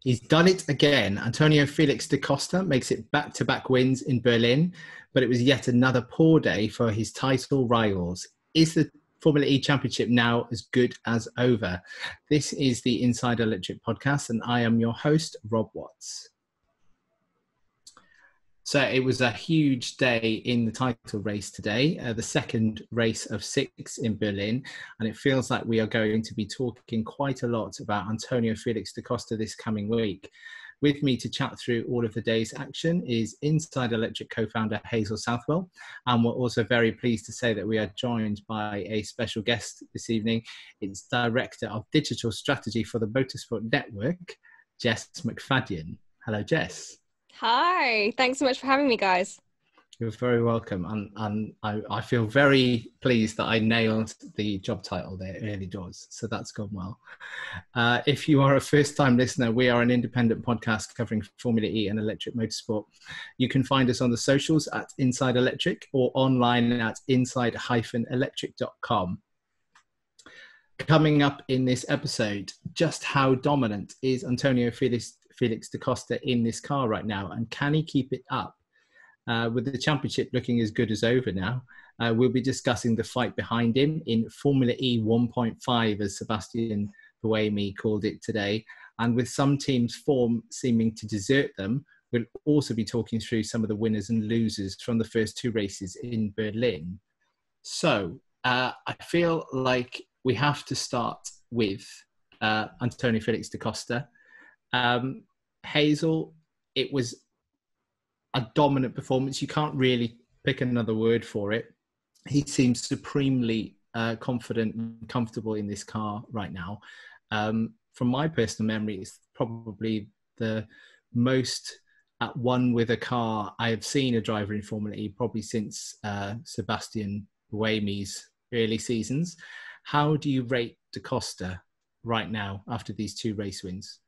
He's done it again. Antonio Felix da Costa makes it back to back wins in Berlin, but it was yet another poor day for his title rivals. Is the Formula E Championship now as good as over? This is the Inside Electric podcast, and I am your host, Rob Watts. So it was a huge day in the title race today, uh, the second race of six in Berlin. And it feels like we are going to be talking quite a lot about Antonio Felix da Costa this coming week. With me to chat through all of the day's action is Inside Electric co founder Hazel Southwell. And we're also very pleased to say that we are joined by a special guest this evening. It's Director of Digital Strategy for the Motorsport Network, Jess McFadyen. Hello, Jess. Hi, thanks so much for having me, guys. You're very welcome. And, and I, I, feel very pleased that I nailed the job title there early doors. So that's gone well. Uh, if you are a first time listener, we are an independent podcast covering Formula E and electric motorsport. You can find us on the socials at Inside Electric or online at inside electric.com. Coming up in this episode, just how dominant is Antonio Felix Felix da Costa in this car right now, and can he keep it up? Uh, with the championship looking as good as over now, uh, we'll be discussing the fight behind him in Formula E 1.5, as Sebastian Buemi called it today. And with some teams' form seeming to desert them, we'll also be talking through some of the winners and losers from the first two races in Berlin. So uh, I feel like we have to start with uh, Antonio Felix da Costa. Um, Hazel, it was a dominant performance. You can't really pick another word for it. He seems supremely uh, confident and comfortable in this car right now. Um, from my personal memory, it's probably the most at one with a car I have seen a driver in Formula E probably since uh, Sebastian Buemi's early seasons. How do you rate Da Costa right now after these two race wins?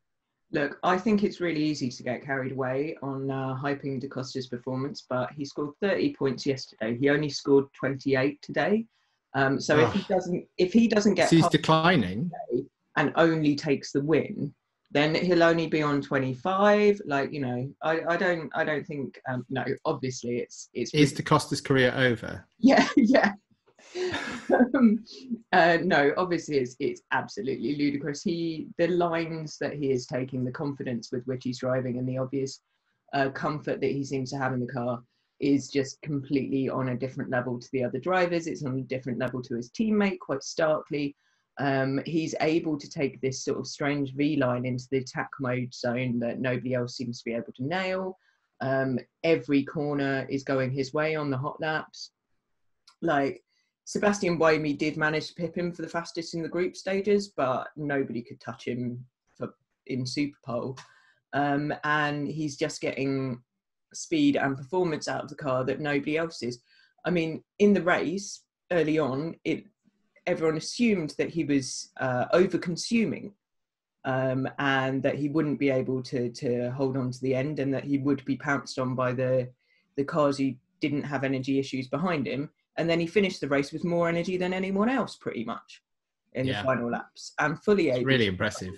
Look, I think it's really easy to get carried away on uh, hyping Da Costa's performance, but he scored 30 points yesterday. He only scored 28 today. Um, so oh. if he doesn't, if he doesn't get, so he's declining and only takes the win, then he'll only be on 25. Like you know, I, I don't, I don't think. Um, no, obviously it's it's. Is Da Costa's career over? Yeah, yeah um, uh, no, obviously it's it's absolutely ludicrous. He the lines that he is taking, the confidence with which he's driving, and the obvious uh, comfort that he seems to have in the car is just completely on a different level to the other drivers. It's on a different level to his teammate, quite starkly. Um, he's able to take this sort of strange V line into the attack mode zone that nobody else seems to be able to nail. Um, every corner is going his way on the hot laps. Like Sebastian Buemi did manage to pip him for the fastest in the group stages, but nobody could touch him for, in Superpole. Um, and he's just getting speed and performance out of the car that nobody else is. I mean, in the race early on, it everyone assumed that he was uh, over consuming um, and that he wouldn't be able to to hold on to the end and that he would be pounced on by the the cars who didn't have energy issues behind him and then he finished the race with more energy than anyone else, pretty much, in yeah. the final laps, and fully able. really impressive.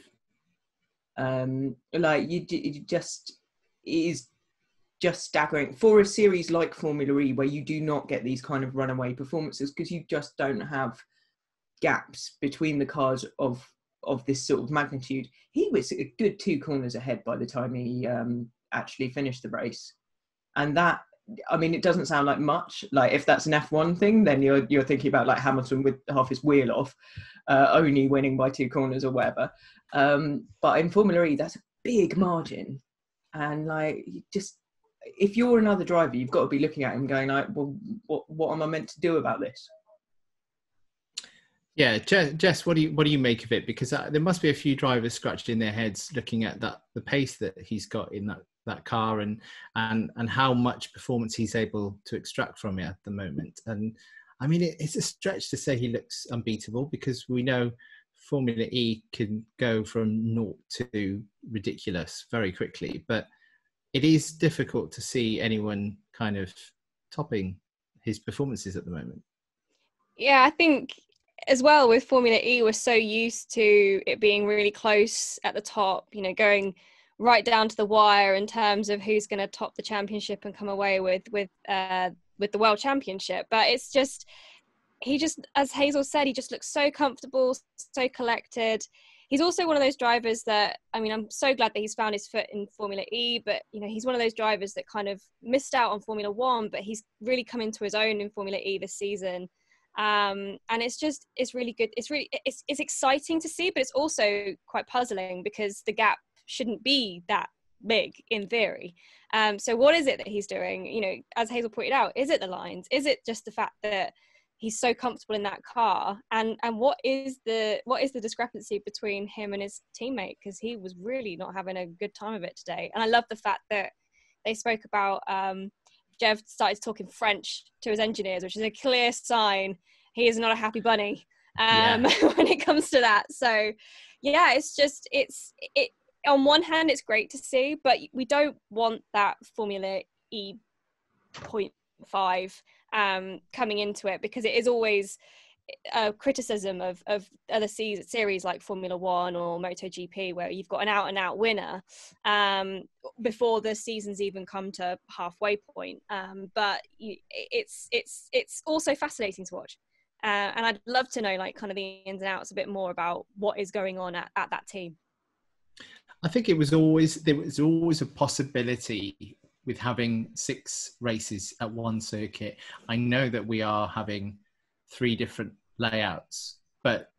Um, like you, you just is just staggering for a series like Formula E, where you do not get these kind of runaway performances because you just don't have gaps between the cars of of this sort of magnitude. He was a good two corners ahead by the time he um, actually finished the race, and that I mean, it doesn't sound like much. Like if that's an F1 thing, then you're you're thinking about like Hamilton with half his wheel off, uh, only winning by two corners or whatever. Um, but in Formula E, that's a big margin, and like just if you're another driver, you've got to be looking at him going like, well, what what am I meant to do about this? Yeah, Jess, what do you what do you make of it? Because uh, there must be a few drivers scratched in their heads looking at that the pace that he's got in that that car and and and how much performance he's able to extract from it at the moment. And I mean, it, it's a stretch to say he looks unbeatable because we know Formula E can go from naught to ridiculous very quickly, but it is difficult to see anyone kind of topping his performances at the moment. Yeah, I think as well with Formula E, we're so used to it being really close at the top, you know, going right down to the wire in terms of who's going to top the championship and come away with with uh, with the world championship. But it's just he just, as Hazel said, he just looks so comfortable, so collected. He's also one of those drivers that I mean, I'm so glad that he's found his foot in Formula E. But you know, he's one of those drivers that kind of missed out on Formula One, but he's really come into his own in Formula E this season um, and it's just it's really good it's really it's, it's exciting to see but it's also quite puzzling because the gap shouldn't be that big in theory um, so what is it that he's doing you know as hazel pointed out is it the lines is it just the fact that he's so comfortable in that car and and what is the what is the discrepancy between him and his teammate because he was really not having a good time of it today and i love the fact that they spoke about um, Jev started talking French to his engineers, which is a clear sign he is not a happy bunny um, yeah. when it comes to that. So, yeah, it's just it's it. On one hand, it's great to see, but we don't want that Formula E point five um, coming into it because it is always a criticism of, of other series like Formula One or MotoGP, where you've got an out and out winner um, before the seasons even come to halfway point. Um, but it's it's it's also fascinating to watch, uh, and I'd love to know like kind of the ins and outs a bit more about what is going on at, at that team. I think it was always there was always a possibility with having six races at one circuit. I know that we are having three different layouts, but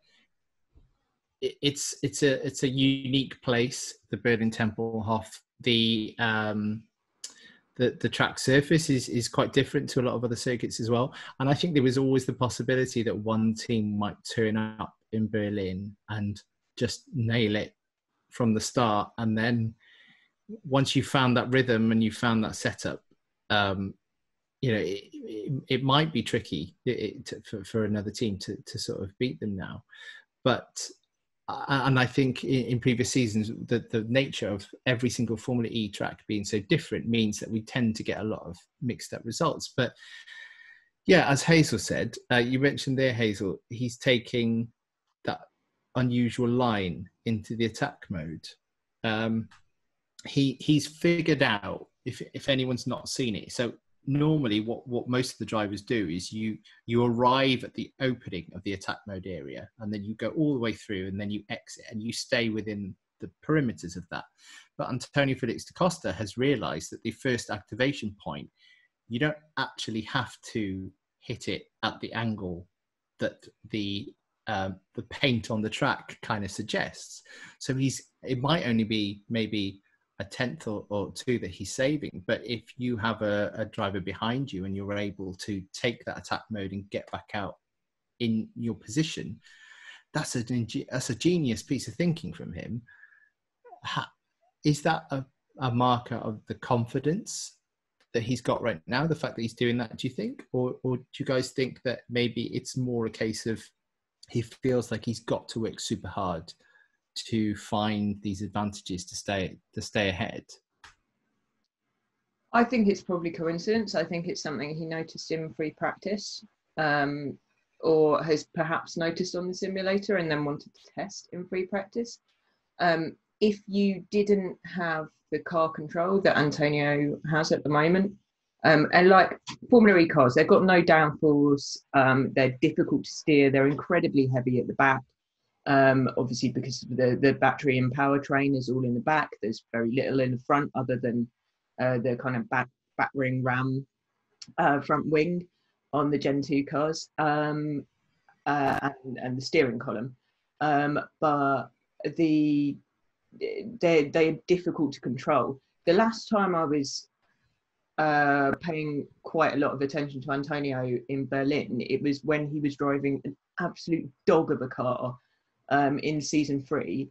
it's it's a it's a unique place. The Berlin Tempelhof, the um, the the track surface is is quite different to a lot of other circuits as well. And I think there was always the possibility that one team might turn up in Berlin and just nail it from the start, and then once you found that rhythm and you found that setup, um, you know, it, it, it, might be tricky it, for, for another team to, to sort of beat them now. But, uh, and I think in, in, previous seasons, the, the nature of every single Formula E track being so different means that we tend to get a lot of mixed up results. But yeah, as Hazel said, uh, you mentioned there, Hazel, he's taking that unusual line into the attack mode. Um, he he's figured out if if anyone's not seen it. So normally what, what most of the drivers do is you you arrive at the opening of the attack mode area and then you go all the way through and then you exit and you stay within the perimeters of that but antonio felix da costa has realized that the first activation point you don't actually have to hit it at the angle that the uh, the paint on the track kind of suggests so he's it might only be maybe a tenth or, or, two that he's saving. But if you have a, a, driver behind you and you're able to take that attack mode and get back out in your position, that's a that's a genius piece of thinking from him. Is that a, a marker of the confidence that he's got right now? The fact that he's doing that, do you think, or or do you guys think that maybe it's more a case of he feels like he's got to work super hard? to find these advantages to stay to stay ahead? I think it's probably coincidence. I think it's something he noticed in free practice, um, or has perhaps noticed on the simulator and then wanted to test in free practice. Um, if you didn't have the car control that Antonio has at the moment, um, and like Formula E cars, they've got no downforce. Um, they're difficult to steer. They're incredibly heavy at the back. Um, obviously, because the, the battery and powertrain is all in the back, there's very little in the front other than uh, the kind of back, back ring ram uh, front wing on the Gen 2 cars um, uh, and, and the steering column. Um, but the they they're difficult to control. The last time I was uh, paying quite a lot of attention to Antonio in Berlin, it was when he was driving an absolute dog of a car um, in season three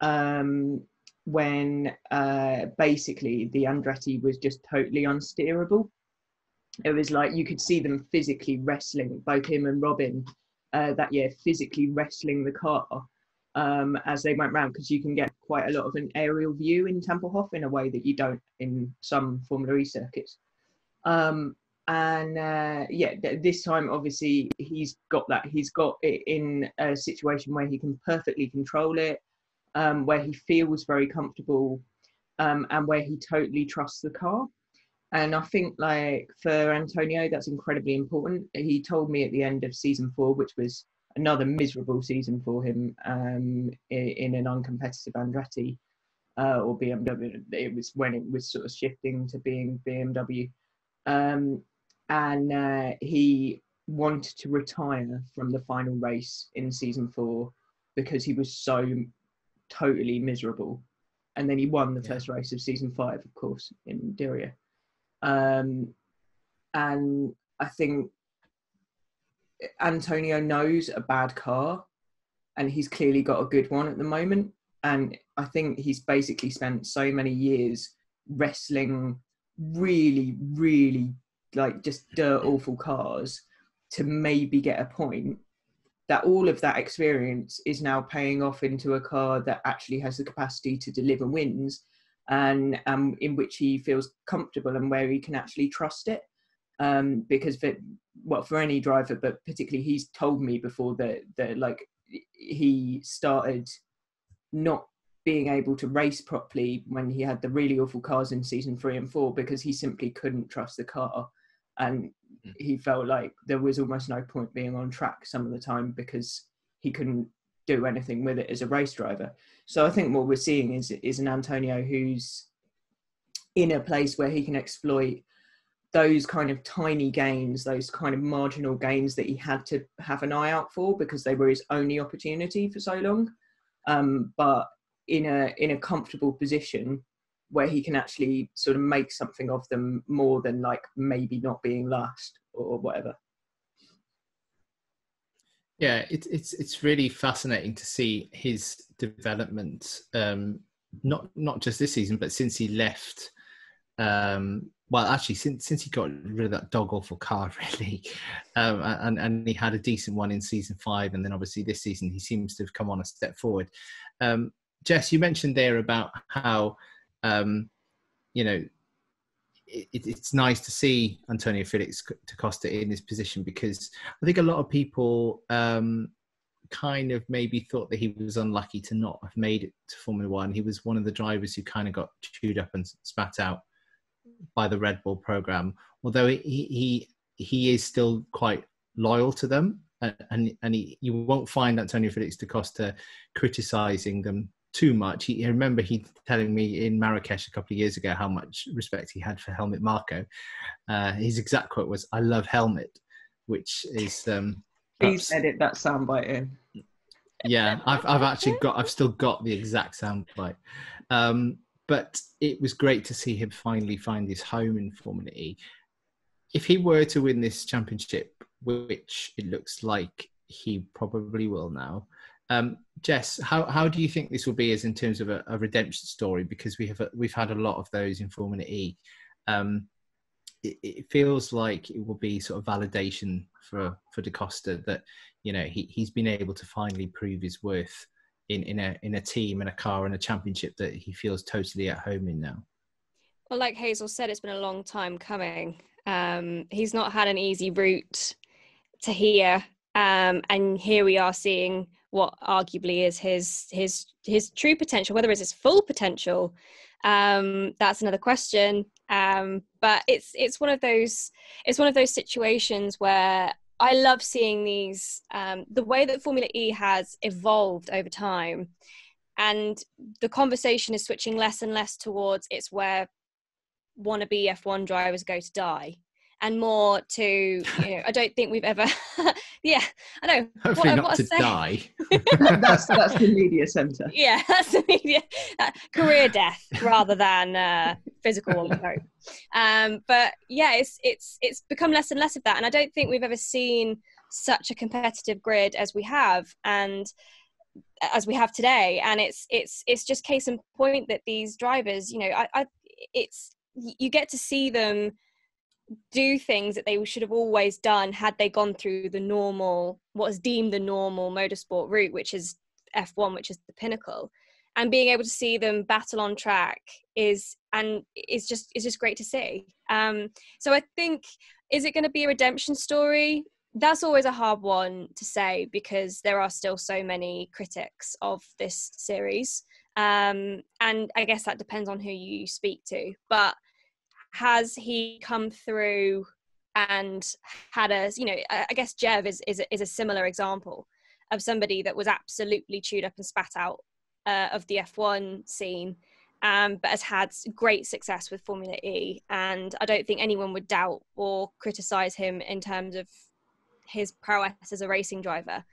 um, when uh, basically the Andretti was just totally unsteerable. It was like you could see them physically wrestling, both him and Robin uh, that year, physically wrestling the car um, as they went round because you can get quite a lot of an aerial view in Tempelhof in a way that you don't in some Formula E circuits. Um, and uh, yeah, this time obviously he's got that. He's got it in a situation where he can perfectly control it, um, where he feels very comfortable um, and where he totally trusts the car. And I think like for Antonio, that's incredibly important. He told me at the end of season four, which was another miserable season for him um, in, in, an uncompetitive Andretti uh, or BMW. It was when it was sort of shifting to being BMW. Um, and uh, he wanted to retire from the final race in season four because he was so totally miserable. And then he won the yeah. first race of season five, of course, in Diriyah. Um, and I think Antonio knows a bad car, and he's clearly got a good one at the moment. And I think he's basically spent so many years wrestling really, really like just dirt awful cars to maybe get a point that all of that experience is now paying off into a car that actually has the capacity to deliver wins and um, in which he feels comfortable and where he can actually trust it um, because for well for any driver but particularly he's told me before that that like he started not being able to race properly when he had the really awful cars in season three and four because he simply couldn't trust the car and mm. he felt like there was almost no point being on track some of the time because he couldn't do anything with it as a race driver. So I think what we're seeing is is an Antonio who's in a place where he can exploit those kind of tiny gains, those kind of marginal gains that he had to have an eye out for because they were his only opportunity for so long. Um, but in a in a comfortable position where he can actually sort of make something of them more than like maybe not being last or whatever. Yeah, it's it's it's really fascinating to see his development. Um, not not just this season, but since he left. Um, well, actually, since since he got rid of that dog awful car, really, um, and and he had a decent one in season five, and then obviously this season he seems to have come on a step forward. Um, Jess, you mentioned there about how um, you know, it, it's nice to see Antonio Felix da Costa in this position because I think a lot of people um, kind of maybe thought that he was unlucky to not have made it to Formula One. He was one of the drivers who kind of got chewed up and spat out by the Red Bull program, although he he he is still quite loyal to them. And, and, and he, you won't find Antonio Felix da Costa criticizing them too much. He, I remember he telling me in Marrakesh a couple of years ago how much respect he had for Helmut Marko. Uh, his exact quote was, "I love Helmut," which is. Um, Please edit that soundbite in. Yeah, I've I've actually got I've still got the exact soundbite. Um, but it was great to see him finally find his home in Formula E. If he were to win this championship, which it looks like he probably will now, um, Jess, how, how do you think this will be as in terms of a, a redemption story? Because we have a, we've had a lot of those in Formula E. Um, it, it, feels like it will be sort of validation for for Da Costa that you know he he's been able to finally prove his worth in in a in a team and a car and a championship that he feels totally at home in now. Well, like Hazel said, it's been a long time coming. Um, he's not had an easy route to here, um, and here we are seeing what arguably is his his his true potential whether it's his full potential um, that's another question um, but it's it's one of those it's one of those situations where I love seeing these um, the way that Formula E has evolved over time and the conversation is switching less and less towards it's where wannabe F1 drivers go to die and more to you know i don't think we've ever yeah i know. Hopefully what, not what to die. That's that's the media center yeah that's the media uh, career death rather than uh, physical one hope um, but yeah it's it's it's become less and less of that and i don't think we've ever seen such a competitive grid as we have and as we have today and it's it's it's just case in point that these drivers you know I, I it's you get to see them do things that they should have always done had they gone through the normal what is deemed the normal motorsport route which is f1 which is the pinnacle. And being able to see them battle on track is and is just is just great to see. Um so i think is it going to be a redemption story? That's always a hard one to say because there are still so many critics of this series. Um, and I guess that depends on who you speak to. But has he come through and had a, you know, I guess Jev is, is, is a similar example of somebody that was absolutely chewed up and spat out uh, of the F1 scene, um, but has had great success with Formula E. And I don't think anyone would doubt or criticize him in terms of his prowess as a racing driver.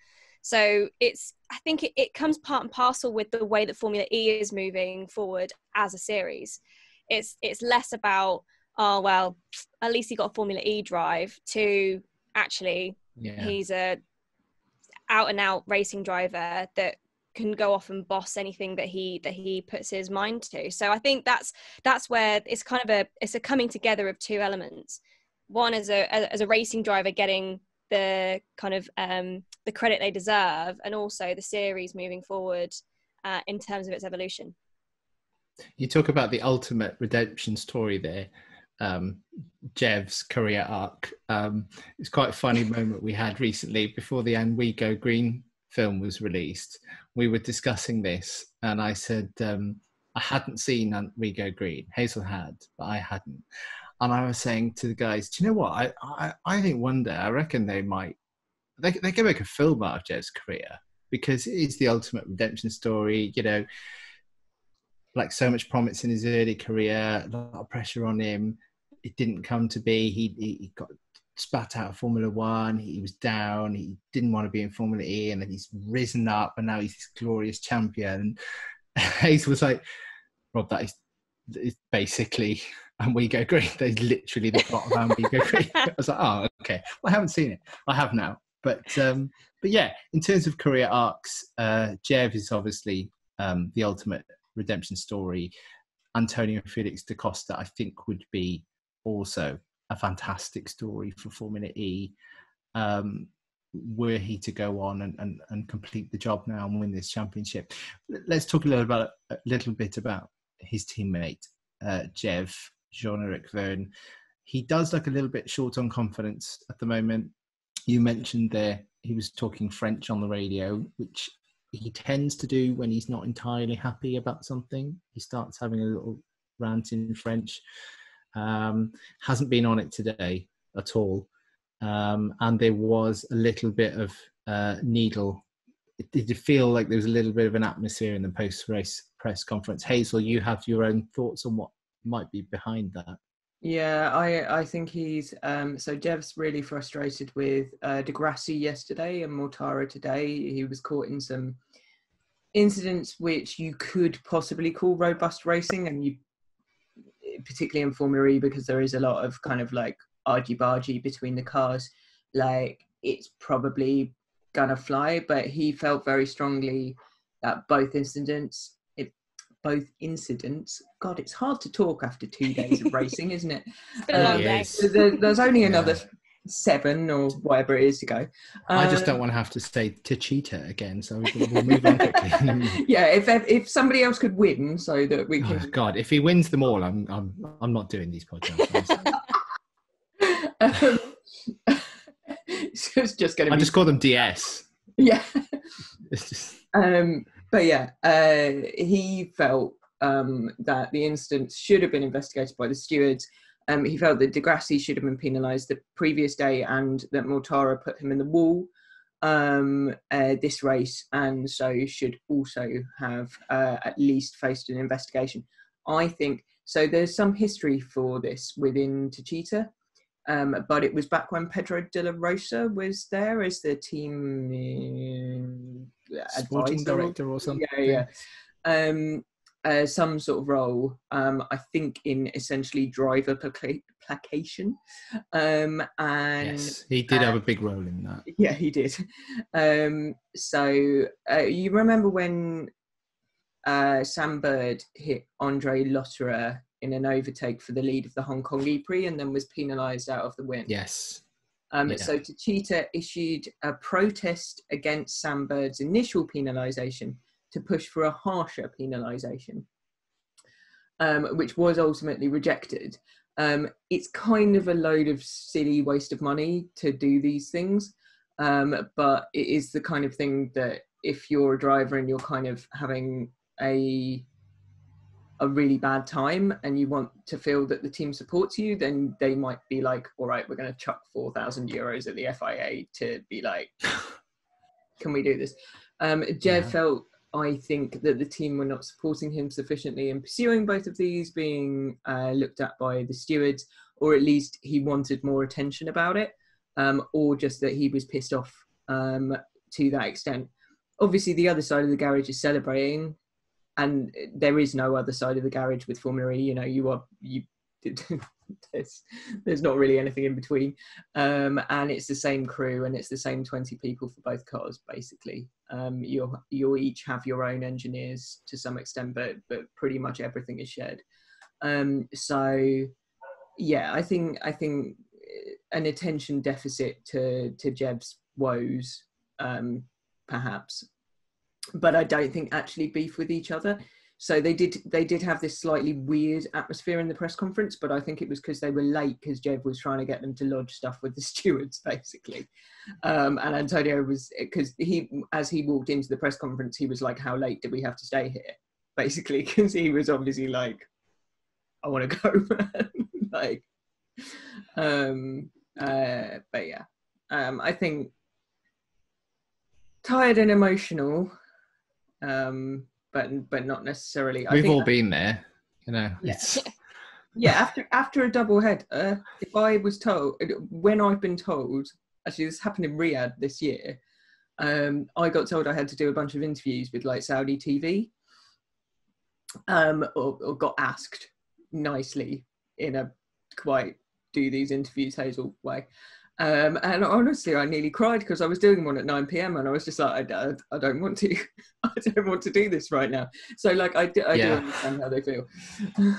So it's, I think it, it comes part and parcel with the way that Formula E is moving forward as a series. It's it's less about oh well, at least he got a Formula E drive to actually yeah. he's a out and out racing driver that can go off and boss anything that he that he puts his mind to. So i think that's that's where it's kind of a it's a coming together of two elements. One as a as a racing driver getting the kind of um the credit they deserve and also the series moving forward uh, in terms of its evolution you talk about the ultimate redemption story there um, Jev's career arc. Um, it's quite a funny moment we had recently before the And We Go Green film was released. We were discussing this, and I said um, I hadn't seen And We Go Green. Hazel had, but I hadn't. And I was saying to the guys, "Do you know what? I I, I think one day I reckon they might they they can make a film out of Jev's career because it is the ultimate redemption story. You know." Like so much promise in his early career, a lot of pressure on him it didn't come to be. He, he got spat out of Formula One. He was down. He didn't want to be in Formula E, and then he's risen up, and now he's this glorious champion. And Hayes was like, "Rob, that is, is basically." And we go green. There's literally the plot of And We Go Green. I was like, oh, okay. Well, I haven't seen it. I have now. But um, but yeah, in terms of career arcs, uh, Jev is obviously um, the ultimate redemption story. Antonio Felix da Costa, I think, would be also a fantastic story for Formula E. Um, were he to go on and, and, and complete the job now and win this championship, let's talk a little about a little bit about his teammate uh, Jev Jean-Eric Vergne. He does look a little bit short on confidence at the moment. You mentioned there he was talking French on the radio, which he tends to do when he's not entirely happy about something. He starts having a little rant in French. Um, hasn't been on it today at all. Um, and there was a little bit of uh, needle. It, did you feel like there was a little bit of an atmosphere in the post-race press conference? Hazel, you have your own thoughts on what might be behind that. Yeah, I I think he's um, so Jev's really frustrated with uh, di Grassi yesterday and Mortara today. He was caught in some incidents which you could possibly call robust racing, and you particularly in Formula E, because there is a lot of kind of like argy bargy between the cars, like it's probably gonna fly. But he felt very strongly that both incidents, both incidents. God, it's hard to talk after two days of racing, isn't it? Um, there, there's only another yeah seven or whatever it is to go. I just don't um, want to have to say Techeetah again, so we'll move on quickly. yeah, if if somebody else could win, so that we can. Oh, God, if he wins them all, I'm I'm I'm not doing these podcasts. um, so it's just going to. I just call them DS. Yeah. it's just. Um, but yeah, uh, he felt um, that the incident should have been investigated by the stewards um, he felt that di Grassi should have been penalised the previous day and that Mortara put him in the wall um, uh, this race and so should also have uh, at least faced an investigation. I think so. There's some history for this within Techeetah, um, but it was back when Pedro de la Rosa was there as the team sporting director or something. Yeah, yeah. Um, uh, some sort of role, um, I think, in essentially driver placa- placation. Um, and yes, he did uh, have a big role in that. Yeah, he did. Um, so uh, you remember when uh, Sam Bird hit Andre Lotterer in an overtake for the lead of the Hong Kong E-Prix and then was penalised out of the win? Yes. Um, yeah. So Techeetah issued a protest against Sam Bird's initial penalisation to push for a harsher penalisation, um, which was ultimately rejected. Um, it's kind of a load of silly waste of money to do these things, um, but it is the kind of thing that if you're a driver and you're kind of having a a really bad time and you want to feel that the team supports you, then they might be like, all right, we're going to chuck 4,000 euros at the FIA to be like, can we do this? Um, Jev yeah. felt, I think, that the team were not supporting him sufficiently in pursuing both of these, being uh, looked at by the stewards, or at least he wanted more attention about it, um, or just that he was pissed off um, to that extent. Obviously, the other side of the garage is celebrating and there is no other side of the garage with Formula E. You know, you are you. there's, there's not really anything in between, um, and it's the same crew and it's the same 20 people for both cars basically. Um, you'll you'll each have your own engineers to some extent, but but pretty much everything is shared. Um, so yeah, I think I think an attention deficit to to Jev's woes, um, perhaps, but I don't think actually beef with each other. So they did they did have this slightly weird atmosphere in the press conference, but I think it was because they were late because Jev was trying to get them to lodge stuff with the stewards basically, um, and Antonio was because he as he walked into the press conference he was like, "How late do we have to stay here?" Basically, because he was obviously like, "I want to go," like, um, uh, but yeah, um, I think tired and emotional um, but but not necessarily. We've all that, been there, you know. Yeah. yeah, after after a double head, uh, if I was told when I've been told, actually this happened in Riyadh this year, um, I got told I had to do a bunch of interviews with like Saudi TV, um, or, or got asked nicely in a quite do these interviews Hazel way. Um, and honestly, I nearly cried because I was doing one at 9 p.m. and I was just like, I, don't, I don't want to, I don't want to do this right now. So like, I, do, I yeah. do understand how they feel.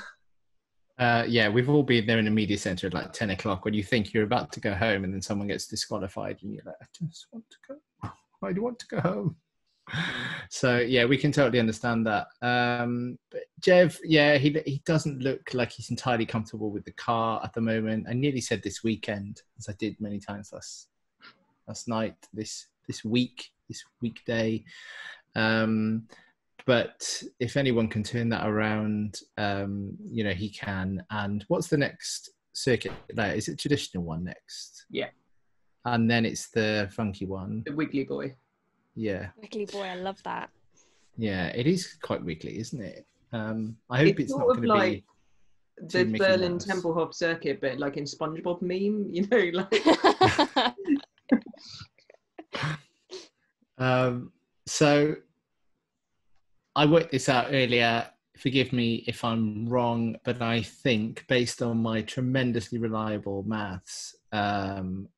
Uh, yeah, we've all been there in the media center at like 10 o'clock when you think you're about to go home and then someone gets disqualified and you're like, I just want to go. I do want to go home so yeah, we can totally understand that. Um, but Jev, yeah, he he doesn't look like he's entirely comfortable with the car at the moment. I nearly said this weekend, as I did many times last last night, this this week, this weekday. Um, but if anyone can turn that around, um, you know, he can. And what's the next circuit? There is it traditional one next? Yeah. And then it's the funky one. The Wiggly Boy. Yeah. Wiggly boy, I love that. Yeah, it is quite wiggly, isn't it? Um, I hope it's, it's not going like to be the Berlin Mouse. Tempelhof circuit, but like in SpongeBob meme, you know, like. um, so I worked this out earlier. Forgive me if I'm wrong, but I think based on my tremendously reliable maths, um,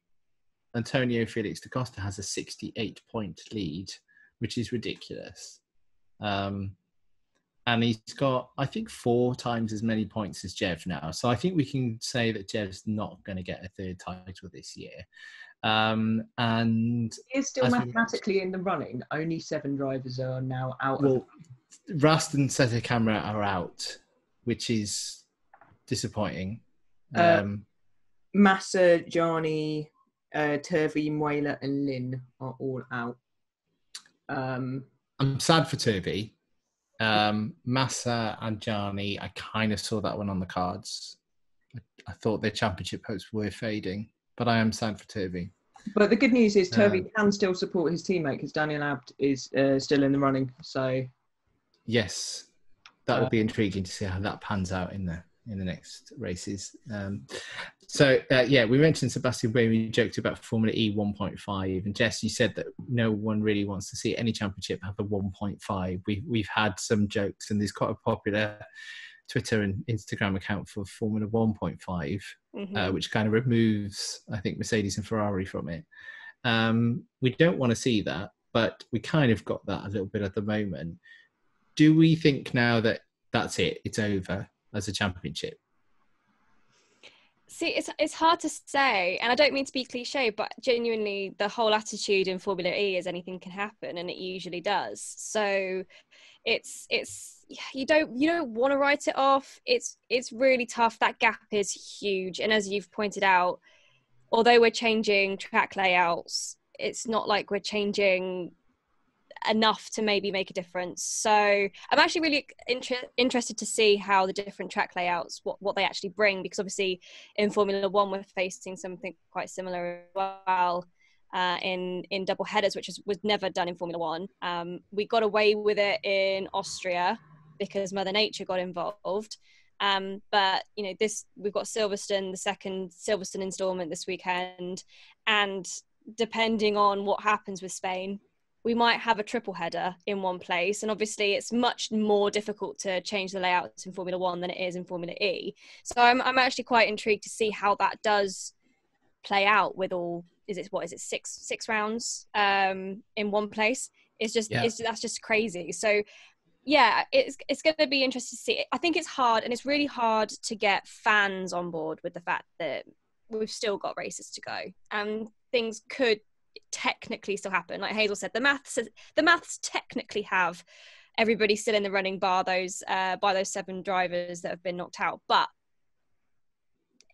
Antonio Felix da Costa has a 68 point lead, which is ridiculous. Um, and he's got, I think, four times as many points as Jev now. So I think we can say that Jev's not going to get a third title this year. Um, and he is still mathematically in the running. Only seven drivers are now out. Well, Rast and Sette Camara are out, which is disappointing. Uh, um, Massa, Jani, uh, Turvey, Müller, and Lynn are all out. Um, I'm sad for Turvey. Um, Massa and Jani, I kind of saw that one on the cards. I, thought their championship hopes were fading, but I am sad for Turvey. But the good news is Turvey um, can still support his teammate because Daniel Abt is uh, still in the running. So, yes, that will uh, be intriguing to see how that pans out in there in the next races. Um, so uh, yeah, we mentioned Sebastian Buemi. We joked about Formula E 1.5, and Jess, you said that no one really wants to see any championship have a 1.5. We we've had some jokes, and there's quite a popular Twitter and Instagram account for Formula 1.5, uh, mm-hmm. uh, which kind of removes, I think, Mercedes and Ferrari from it. Um, we don't want to see that, but we kind of got that a little bit at the moment. Do we think now that that's it, it's over? as a championship? See, it's it's hard to say, and I don't mean to be cliche, but genuinely, the whole attitude in Formula E is anything can happen, and it usually does. So, it's it's you don't you don't want to write it off. It's it's really tough. That gap is huge, and as you've pointed out, although we're changing track layouts, it's not like we're changing enough to maybe make a difference. So I'm actually really inter- interested to see how the different track layouts what what they actually bring because obviously in Formula One we're facing something quite similar as well. Uh, in in double headers, which is, was never done in Formula One. Um, we got away with it in Austria because Mother Nature got involved. Um, but you know, this we've got Silverstone, the second Silverstone instalment this weekend, and depending on what happens with Spain, we might have a triple header in one place. And obviously, it's much more difficult to change the layouts in Formula One than it is in Formula E. So I'm, I'm actually quite intrigued to see how that does play out with all. Is it what is it six six rounds um, in one place? It's just yeah. it's, that's just crazy. So yeah, it's it's going to be interesting to see. I think it's hard, and it's really hard to get fans on board with the fact that we've still got races to go, and things could technically still happen. Like Hazel said, the maths the maths technically have everybody still in the running bar those uh, by those seven drivers that have been knocked out, but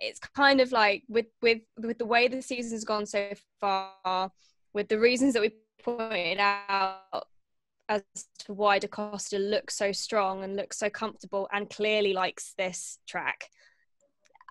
it's kind of like with with with the way the season's gone so far, with the reasons that we pointed out as to why Da Costa looks so strong and looks so comfortable and clearly likes this track.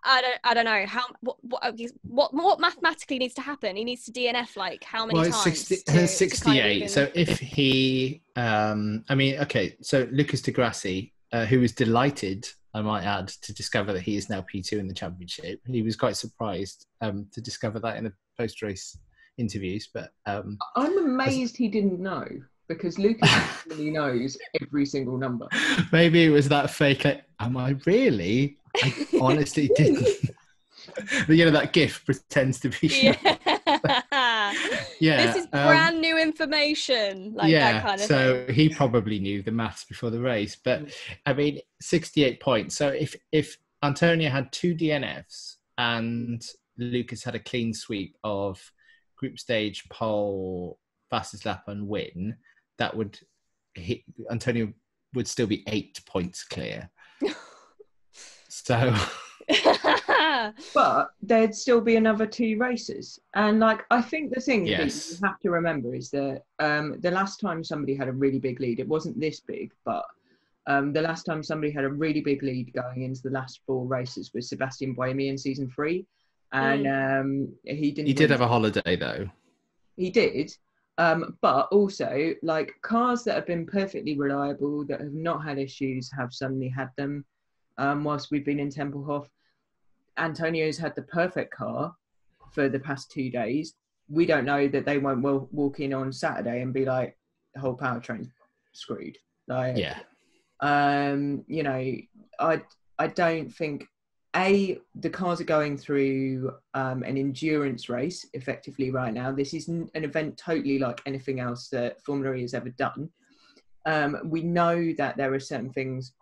I don't, I don't know how what, what what what mathematically needs to happen. He needs to DNF like how many well, times? 60, to, 68. To kind of so if he, um, I mean, okay, so Lucas di Grassi, uh, who was delighted, I might add, to discover that he is now P2 in the championship. He was quite surprised um, to discover that in the post-race interviews. But um, I'm amazed he didn't know because Lucas really knows every single number. Maybe it was that fake. Am I really? I honestly didn't. but you know that gift pretends to be. Yeah. yeah. This is um, brand um, new information. Like yeah. Kind of so thing. he probably knew the maths before the race, but I mean, sixty-eight points. So if if Antonio had two DNFs and Lucas had a clean sweep of group stage pole, fastest lap, and win, that would hit Antonio would still be eight points clear. so but there'd still be another two races. And like I think the thing yes. that you have to remember is that um, the last time somebody had a really big lead, it wasn't this big, but um, the last time somebody had a really big lead going into the last four races was Sebastian Buemi in season three. And mm. um, he didn't. He did have a holiday though. He did, um, but also, like cars that have been perfectly reliable, that have not had issues, have suddenly had them um, whilst we've been in Tempelhof. Antonio's had the perfect car for the past two days. We don't know that they won't walk in on Saturday and be like, the whole powertrain's screwed. Like, yeah. Um, you know, I I don't think a the cars are going through um, an endurance race effectively right now. This isn't an event totally like anything else that formula e has ever done. Um, we know that there are certain things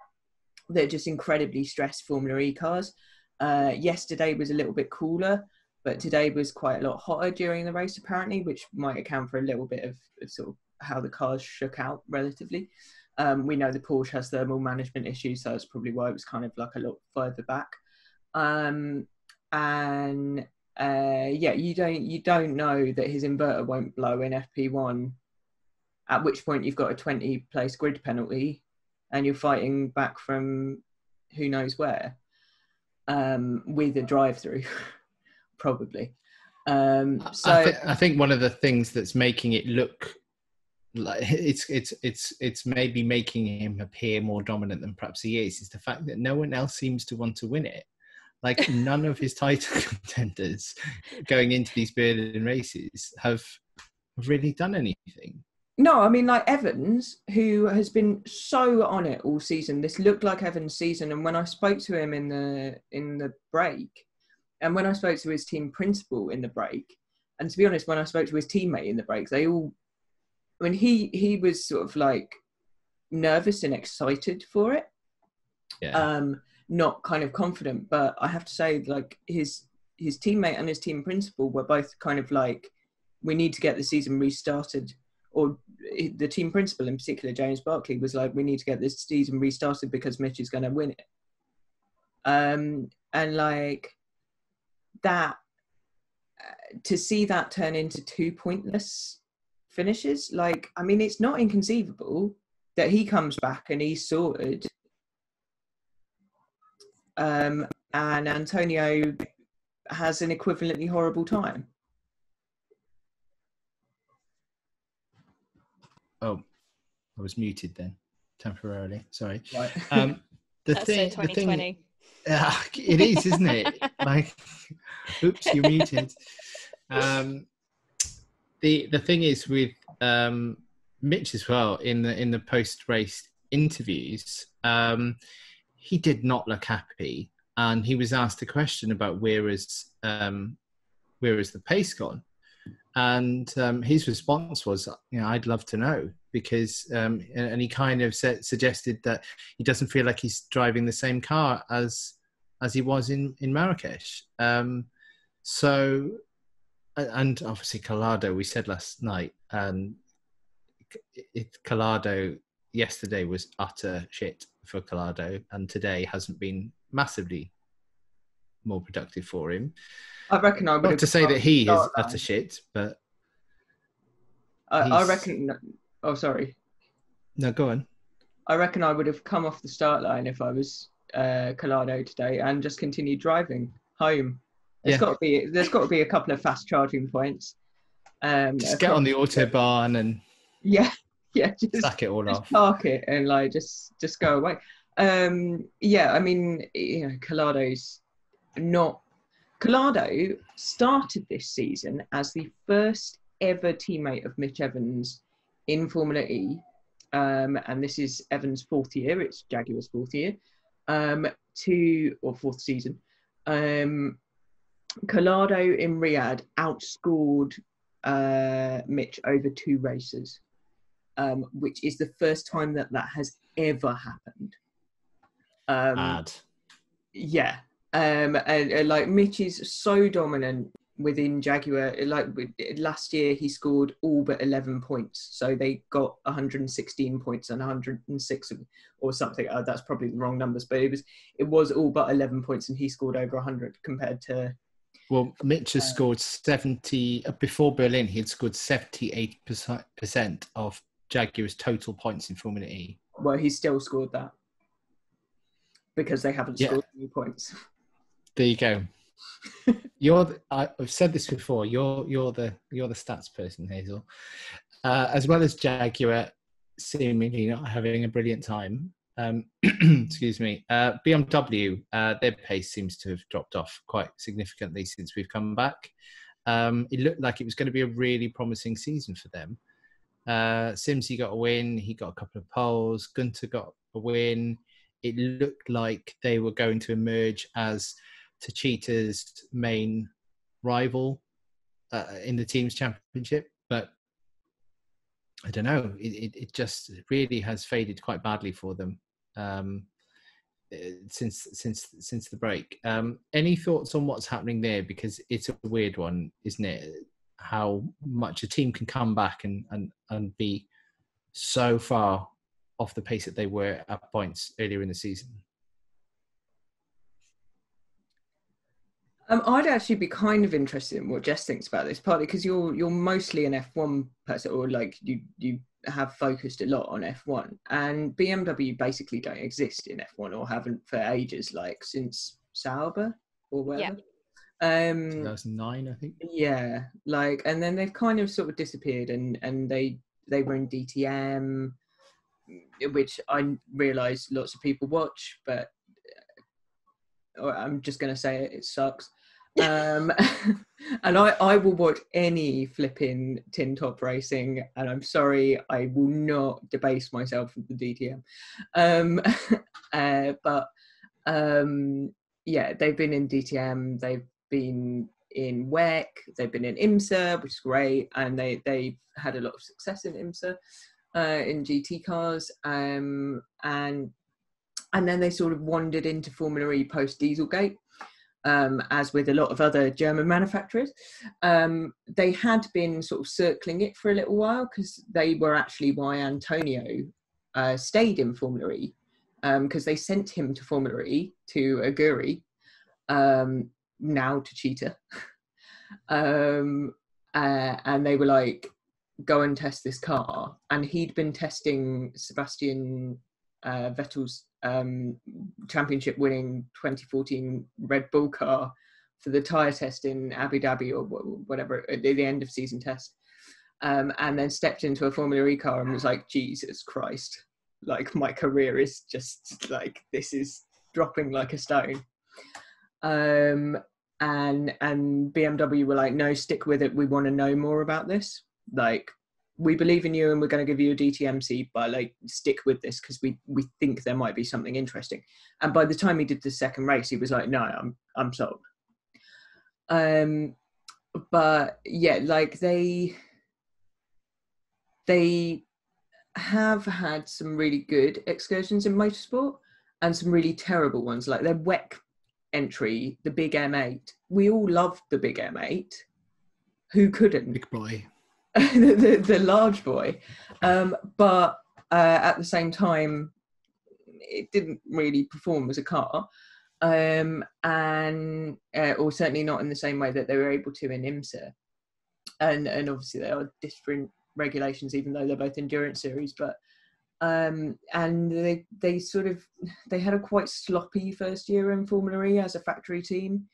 that just incredibly stress formula e cars. Uh, yesterday was a little bit cooler but today was quite a lot hotter during the race apparently which might account for a little bit of, of sort of how the cars shook out relatively. Um, we know the porsche has thermal management issues so that's probably why it was kind of like a lot further back um, and uh, yeah, you don't you don't know that his inverter won't blow in FP1. At which point you've got a 20 place grid penalty, and you're fighting back from who knows where um, with a drive through, probably. Um, so I, th- I think one of the things that's making it look like it's it's it's it's maybe making him appear more dominant than perhaps he is is the fact that no one else seems to want to win it like none of his title contenders going into these Berlin races have really done anything. No, I mean like Evans, who has been so on it all season. This looked like Evans' season, and when I spoke to him in the in the break, and when I spoke to his team principal in the break, and to be honest, when I spoke to his teammate in the break, they all, I mean, he he was sort of like nervous and excited for it. Yeah. Um, not kind of confident. But I have to say, like his his teammate and his team principal were both kind of like, we need to get the season restarted. Or the team principal in particular, James Barclay, was like, we need to get this season restarted because Mitch is going to win it. Um, and like that, uh, to see that turn into two pointless finishes. Like, I mean, it's not inconceivable that he comes back and he's sorted. Um, and Antonio has an equivalently horrible time. Oh, I was muted then temporarily. Sorry. Right. Um, the That's thing, so the thing, 2020. Yeah, it is, isn't it? like, oops, you're muted. Um, the the thing is with um, Mitch as well in the in the post race interviews, um, he did not look happy, and he was asked a question about where is um, where is the pace gone, and um, his response was, you know, I'd love to know because, um, and, he kind of said, suggested that he doesn't feel like he's driving the same car as as he was in in Marrakesh. Um, so, and obviously Calado, we said last night, and it, Calado yesterday was utter shit for Calado, and today hasn't been massively more productive for him. I reckon I would Not have to say that he is utter line. shit, but I, I reckon. Oh, sorry. no, go on. I reckon I would have come off the start line if I was uh, Calado today and just continued driving home. There's Yeah. got to be there's got to be a couple of fast charging points. Um, Just get on the autobahn and Yeah, yeah, just sack it all just off. park it and like just just go away. Um, yeah, I mean, you know, Calado's not. Calado started this season as the first ever teammate of Mitch Evans in Formula E, um, and this is Evans' fourth year. It's Jaguar's fourth year, um, to or fourth season. Um, Calado in Riyadh outscored uh, Mitch over two races um, which is the first time that that has ever happened. Um, Bad. yeah, um, and, and like Mitch is so dominant within Jaguar. Like last year, he scored all but eleven points, so they got 116 points and 106 or something. Uh, that's probably the wrong numbers, but it was it was all but 11 points, and he scored over 100 compared to Well, Mitch has Uh, scored 70, uh, before Berlin, he'd scored 78% of Jaguar's total points in Formula E. well, he still scored that because they haven't Yeah. scored any points. There you go. you're, the, I- I've said this before, you're, you're, the, you're the stats person, Hazel. Uh, as well as Jaguar seemingly not having a brilliant time, um, excuse me, uh, BMW, uh, their pace seems to have dropped off quite significantly since we've come back. Um, it looked like it was going to be a really promising season for them. Uh, Simsy got a win. He got a couple of poles. Gunther got a win. It looked like they were going to emerge as Techeetah's main rival uh, in the team's championship, but I don't know. It, it, it just really has faded quite badly for them um, uh, since since since the break. Um, any thoughts on what's happening there? Because it's a weird one, isn't it? How much a team can come back and and and be so far off the pace that they were at points earlier in the season. Um, I'd actually be kind of interested in what Jess thinks about this, partly because you're you're mostly an F1 person, or like you you have focused a lot on F1, and BMW basically don't exist in F1 or haven't for ages, like since Sauber or whatever. Um, 2009, I think. yeah, like, and then they've kind of sort of disappeared, and and they they were in DTM, which I realise lots of people watch, but uh, I'm just gonna say it, it sucks. Um, and I I will watch any flipping tin top racing, and I'm sorry, I will not debase myself with the DTM. Um, uh, but um, yeah, they've been in DTM, they've been in WEC, they've been in IMSA, which is great, and they they've had a lot of success in IMSA, uh, in GT cars, um, and and then they sort of wandered into Formula E post Dieselgate. Um, as with a lot of other German manufacturers, um, they had been sort of circling it for a little while because they were actually why Antonio uh, stayed in Formula E because they sent him to Formula E to Aguri, um, now Techeetah. um, uh, and they were like, go and test this car, and he'd been testing Sebastian uh, Vettel's um, championship winning 2014 Red Bull car for the tyre test in Abu Dhabi or whatever at the end of season test. Um, and then stepped into a Formula E car and was like, Jesus Christ, like my career is just like this is dropping like a stone. Um, and and BMW were like, no, stick with it. We want to know more about this. Like, we believe in you, and we're going to give you a DTM seat, but like, stick with this because we we think there might be something interesting. And by the time he did the second race, he was like, no, I'm I'm sold. Um, but yeah, like they they have had some really good excursions in motorsport and some really terrible ones, like their WEC entry, the big M8. We all loved the big M8. Who couldn't? Big boy. the, the, the, large boy. Um, but uh, at the same time, it didn't really perform as a car. Um, and uh, or certainly not in the same way that they were able to in IMSA. And and obviously there are different regulations, even though they're both endurance series. But um, and they they sort of they had a quite sloppy first year in Formula E as a factory team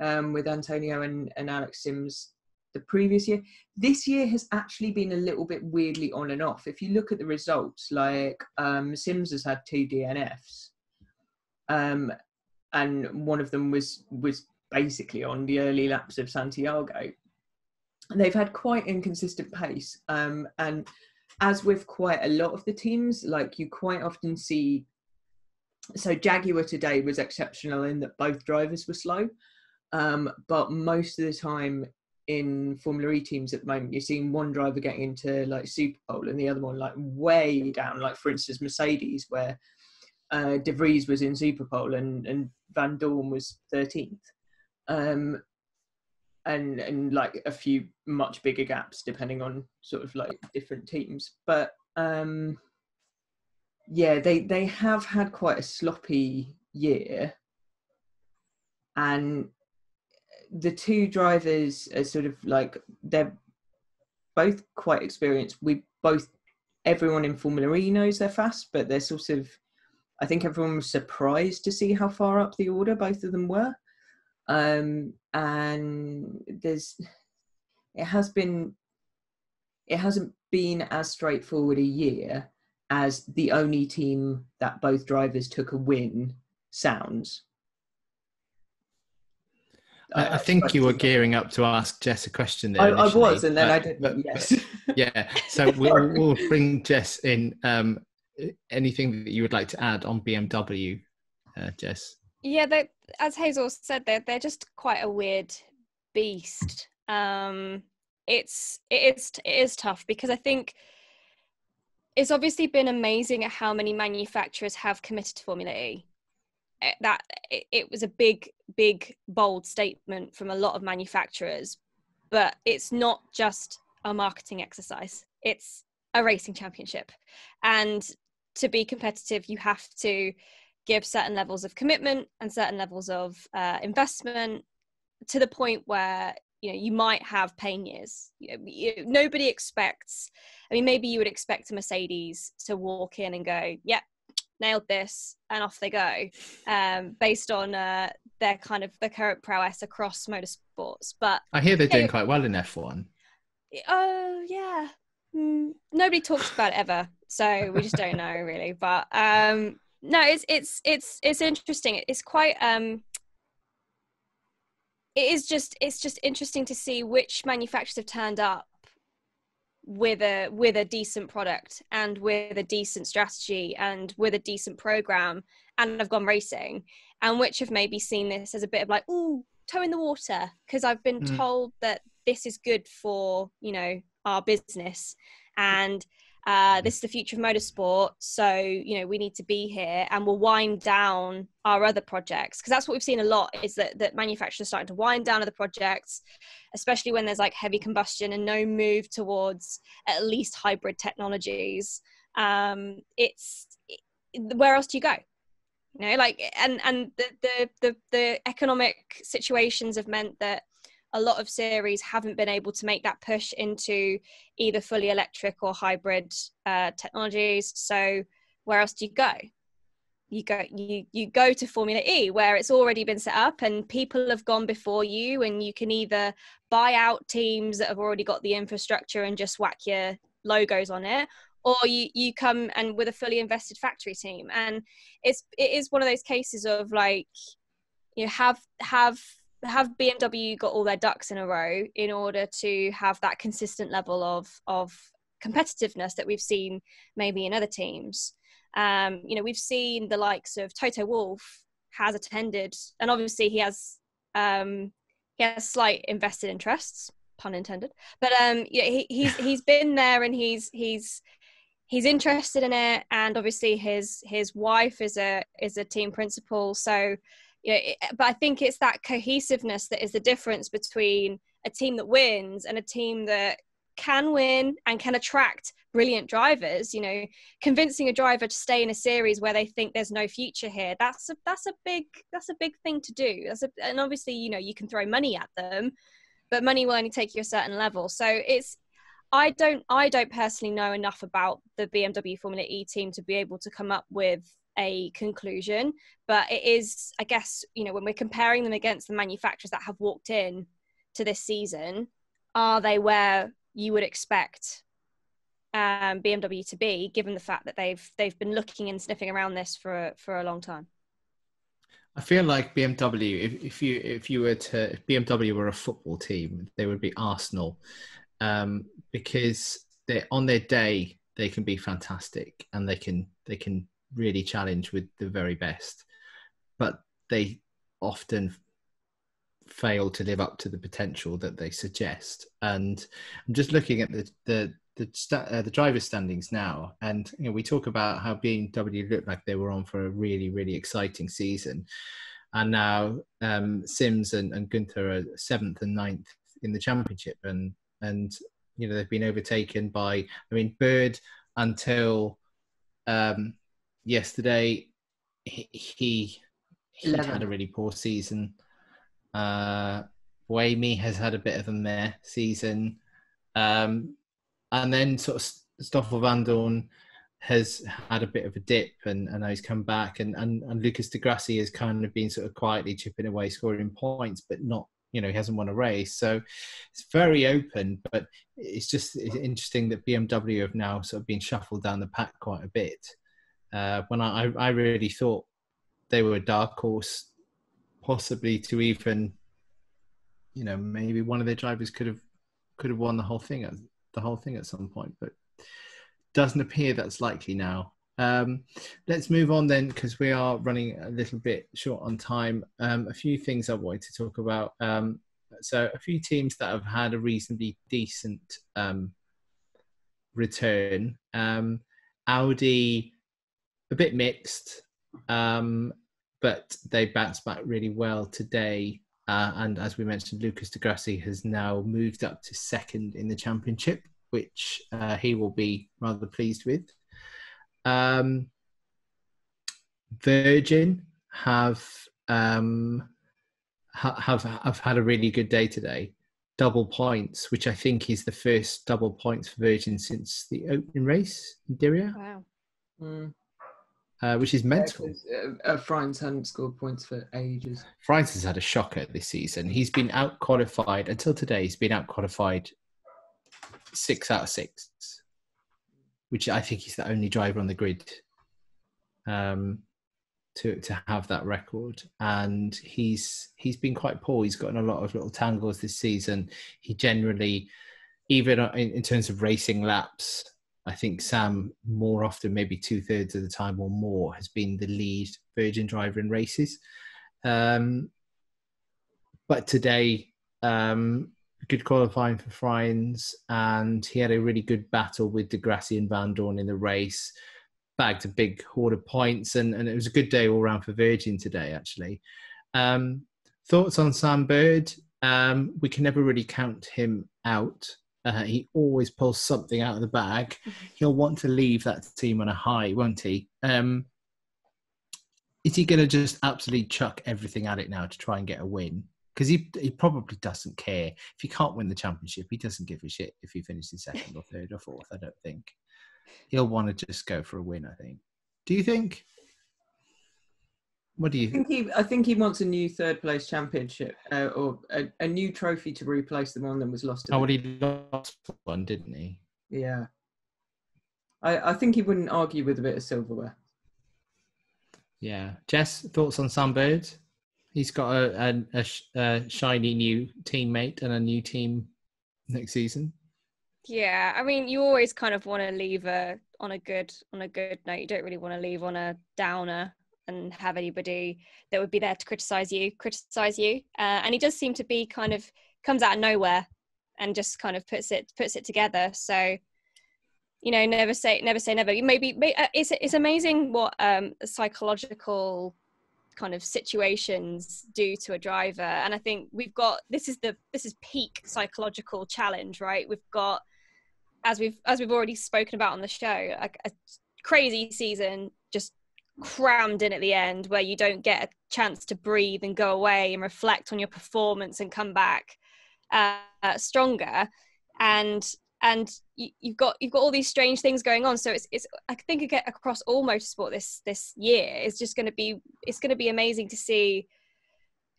um, with Antonio and, and Alex Sims the previous year. This year has actually been a little bit weirdly on and off. If you look at the results, like um, Sims has had two DNFs, um, and one of them was was basically on the early laps of Santiago. They've had quite inconsistent pace, um, and as with quite a lot of the teams, like you quite often see. So Jaguar today was exceptional in that both drivers were slow, um, but most of the time in Formula E teams at the moment, you're seeing one driver getting into like Super Pole and the other one like way down. Like for instance, Mercedes, where uh, De Vries was in Super Pole and and Vandoorne was 13th. Um, and and like a few much bigger gaps depending on sort of like different teams. But um yeah they they have had quite a sloppy year. And the two drivers are sort of like they're both quite experienced. We both everyone in formula e knows they're fast but they're sort of i think everyone was surprised to see how far up the order both of them were um, and there's it has been it hasn't been as straightforward a year as the only team that both drivers took a win sounds. I, I think you were gearing up to ask Jess a question there. I, I was, and then but, I did. But, yes. But, yeah. So we'll, we'll, bring Jess in. Um, anything that you would like to add on BMW, uh, Jess? Yeah, they, as Hazel said, they're they're just quite a weird beast. Um, it's it is it is tough because I think it's obviously been amazing at how many manufacturers have committed to Formula E. Eh, that it, it was a big, big, bold statement from a lot of manufacturers, but it's not just a marketing exercise. It's a racing championship, and to be competitive, you have to give certain levels of commitment and certain levels of uh, investment to the point where you know you might have pain years. You know, you, nobody expects i mean maybe you would expect a mercedes to walk in and go yep nailed this and off they go um, based on uh, their kind of the current prowess across motorsports. But i hear they're doing quite well in f1 oh yeah. Mm, nobody talks about it ever so we just don't know really. But um no it's it's it's it's interesting it's quite um it is just it's just interesting to see which manufacturers have turned up with a with a decent product and with a decent strategy and with a decent program and have gone racing and which have maybe seen this as a bit of like oh toe in the water because i've been mm. told that this is good for you know our business and uh, this is the future of motorsport so you know we need to be here and we'll wind down our other projects because that's what we've seen a lot is that that manufacturers are starting to wind down other projects especially when there's like heavy combustion and no move towards at least hybrid technologies. Um it's where else do you go? You know like and and the the the, the economic situations have meant that a lot of series haven't been able to make that push into either fully electric or hybrid uh, technologies. So where else do you go? You go you you go to Formula E where it's already been set up and people have gone before you and you can either buy out teams that have already got the infrastructure and just whack your logos on it or you you come and with a fully invested factory team and it's it is one of those cases of like you know have have have BMW got all their ducks in a row in order to have that consistent level of of competitiveness that we've seen maybe in other teams. Um, you know, we've seen the likes of Toto Wolff has attended, and obviously he has um, he has slight invested interests, pun intended. But um, yeah, he, he's he's been there and he's he's he's interested in it, and obviously his his wife is a is a team principal, so yeah, but I think it's that cohesiveness that is the difference between a team that wins and a team that can win and can attract brilliant drivers you know convincing a driver to stay in a series where they think there's no future here that's a that's a big that's a big thing to do. That's a, and obviously you know you can throw money at them but money will only take you a certain level. So it's i don't i don't personally know enough about the bmw formula e team to be able to come up with a conclusion but it is i guess you know when we're comparing them against the manufacturers that have walked in to this season are they where you would expect um, BMW to be, given the fact that they've they've been looking and sniffing around this for for a long time. I feel like BMW. If, if you if you were to if BMW were a football team, they would be Arsenal, um, because they on their day they can be fantastic and they can they can really challenge with the very best, but they often fail to live up to the potential that they suggest. And I'm just looking at the the the, sta- uh, the driver standings now, and you know we talk about how BMW looked like they were on for a really really exciting season, and now um, Sims and, and Gunther are seventh and ninth in the championship, and and you know they've been overtaken by I mean Bird until um, yesterday he he, he had a really poor season. Uh, Buemi has had a bit of a meh season. Um, and then sort of Stoffel Vandoorne has had a bit of a dip and, and he's come back and, and, and Lucas di Grassi has kind of been sort of quietly chipping away scoring points but not you know he hasn't won a race so it's very open but it's just it's interesting that BMW have now sort of been shuffled down the pack quite a bit uh, when I, I really thought they were a dark horse possibly to even you know maybe one of their drivers could have could have won the whole thing the whole thing at some point, but doesn't appear that's likely now. Um, let's move on then, because we are running a little bit short on time. Um, a few things I wanted to talk about. Um, so, a few teams that have had a reasonably decent um, return. Um, Audi, a bit mixed, um, but they bounced back really well today. Uh, and as we mentioned, Lucas di Grassi has now moved up to second in the championship, which uh, he will be rather pleased with. Um, Virgin have um, ha- have have had a really good day today. Double points, which I think is the first double points for Virgin since the opening race in Diriyah. Wow. Mm uh, which is mental. Yeah, uh, Frijns hadn't scored points for ages. Frijns has had a shocker this season. He's been out qualified until today. He's been out qualified six out of six, which I think he's the only driver on the grid um, to to have that record. And he's he's been quite poor. He's gotten a lot of little tangles this season. He generally, even in, in terms of racing laps, I think Sam more often, maybe two thirds of the time or more, has been the lead Virgin driver in races. Um, but today, um, good qualifying for Frijns, and he had a really good battle with di Grassi and Dorn in the race. Bagged a big hoard of points, and, and it was a good day all round for Virgin today, actually. Um, thoughts on Sam Bird? Um, we can never really count him out. Uh, he always pulls something out of the bag. Mm-hmm. He'll want to leave that team on a high, won't he? Um, is he going to just absolutely chuck everything at it now to try and get a win? because he he probably doesn't care if he can't win the championship. He doesn't give a shit if he finishes second or third or fourth. I don't think he'll want to just go for a win. I think. Do you think? What do you I think he, I think he wants a new third place championship uh, or a, a new trophy to replace the one that was lost. Oh, well, he lost one, didn't he? Yeah. I, I think he wouldn't argue with a bit of silverware. Yeah. Jess, thoughts on Sam Bird? He's got a, a, a, a shiny new teammate and a new team next season. Yeah, I mean, you always kind of want to leave a on a good on a good note. You don't really want to leave on a downer and have anybody that would be there to criticize you criticize you. Uh, and he does seem to be kind of comes out of nowhere and just kind of puts it puts it together. So you know, never say never say never. Maybe, may uh, it's it's amazing what um, psychological kind of situations do to a driver and i think we've got this is the this is peak psychological challenge right we've got as we've as we've already spoken about on the show a, a crazy season crammed in at the end where you don't get a chance to breathe and go away and reflect on your performance and come back uh, stronger. And and you, you've got you've got all these strange things going on. So it's it's i think again across all motorsport this this year is just going to be it's going to be amazing to see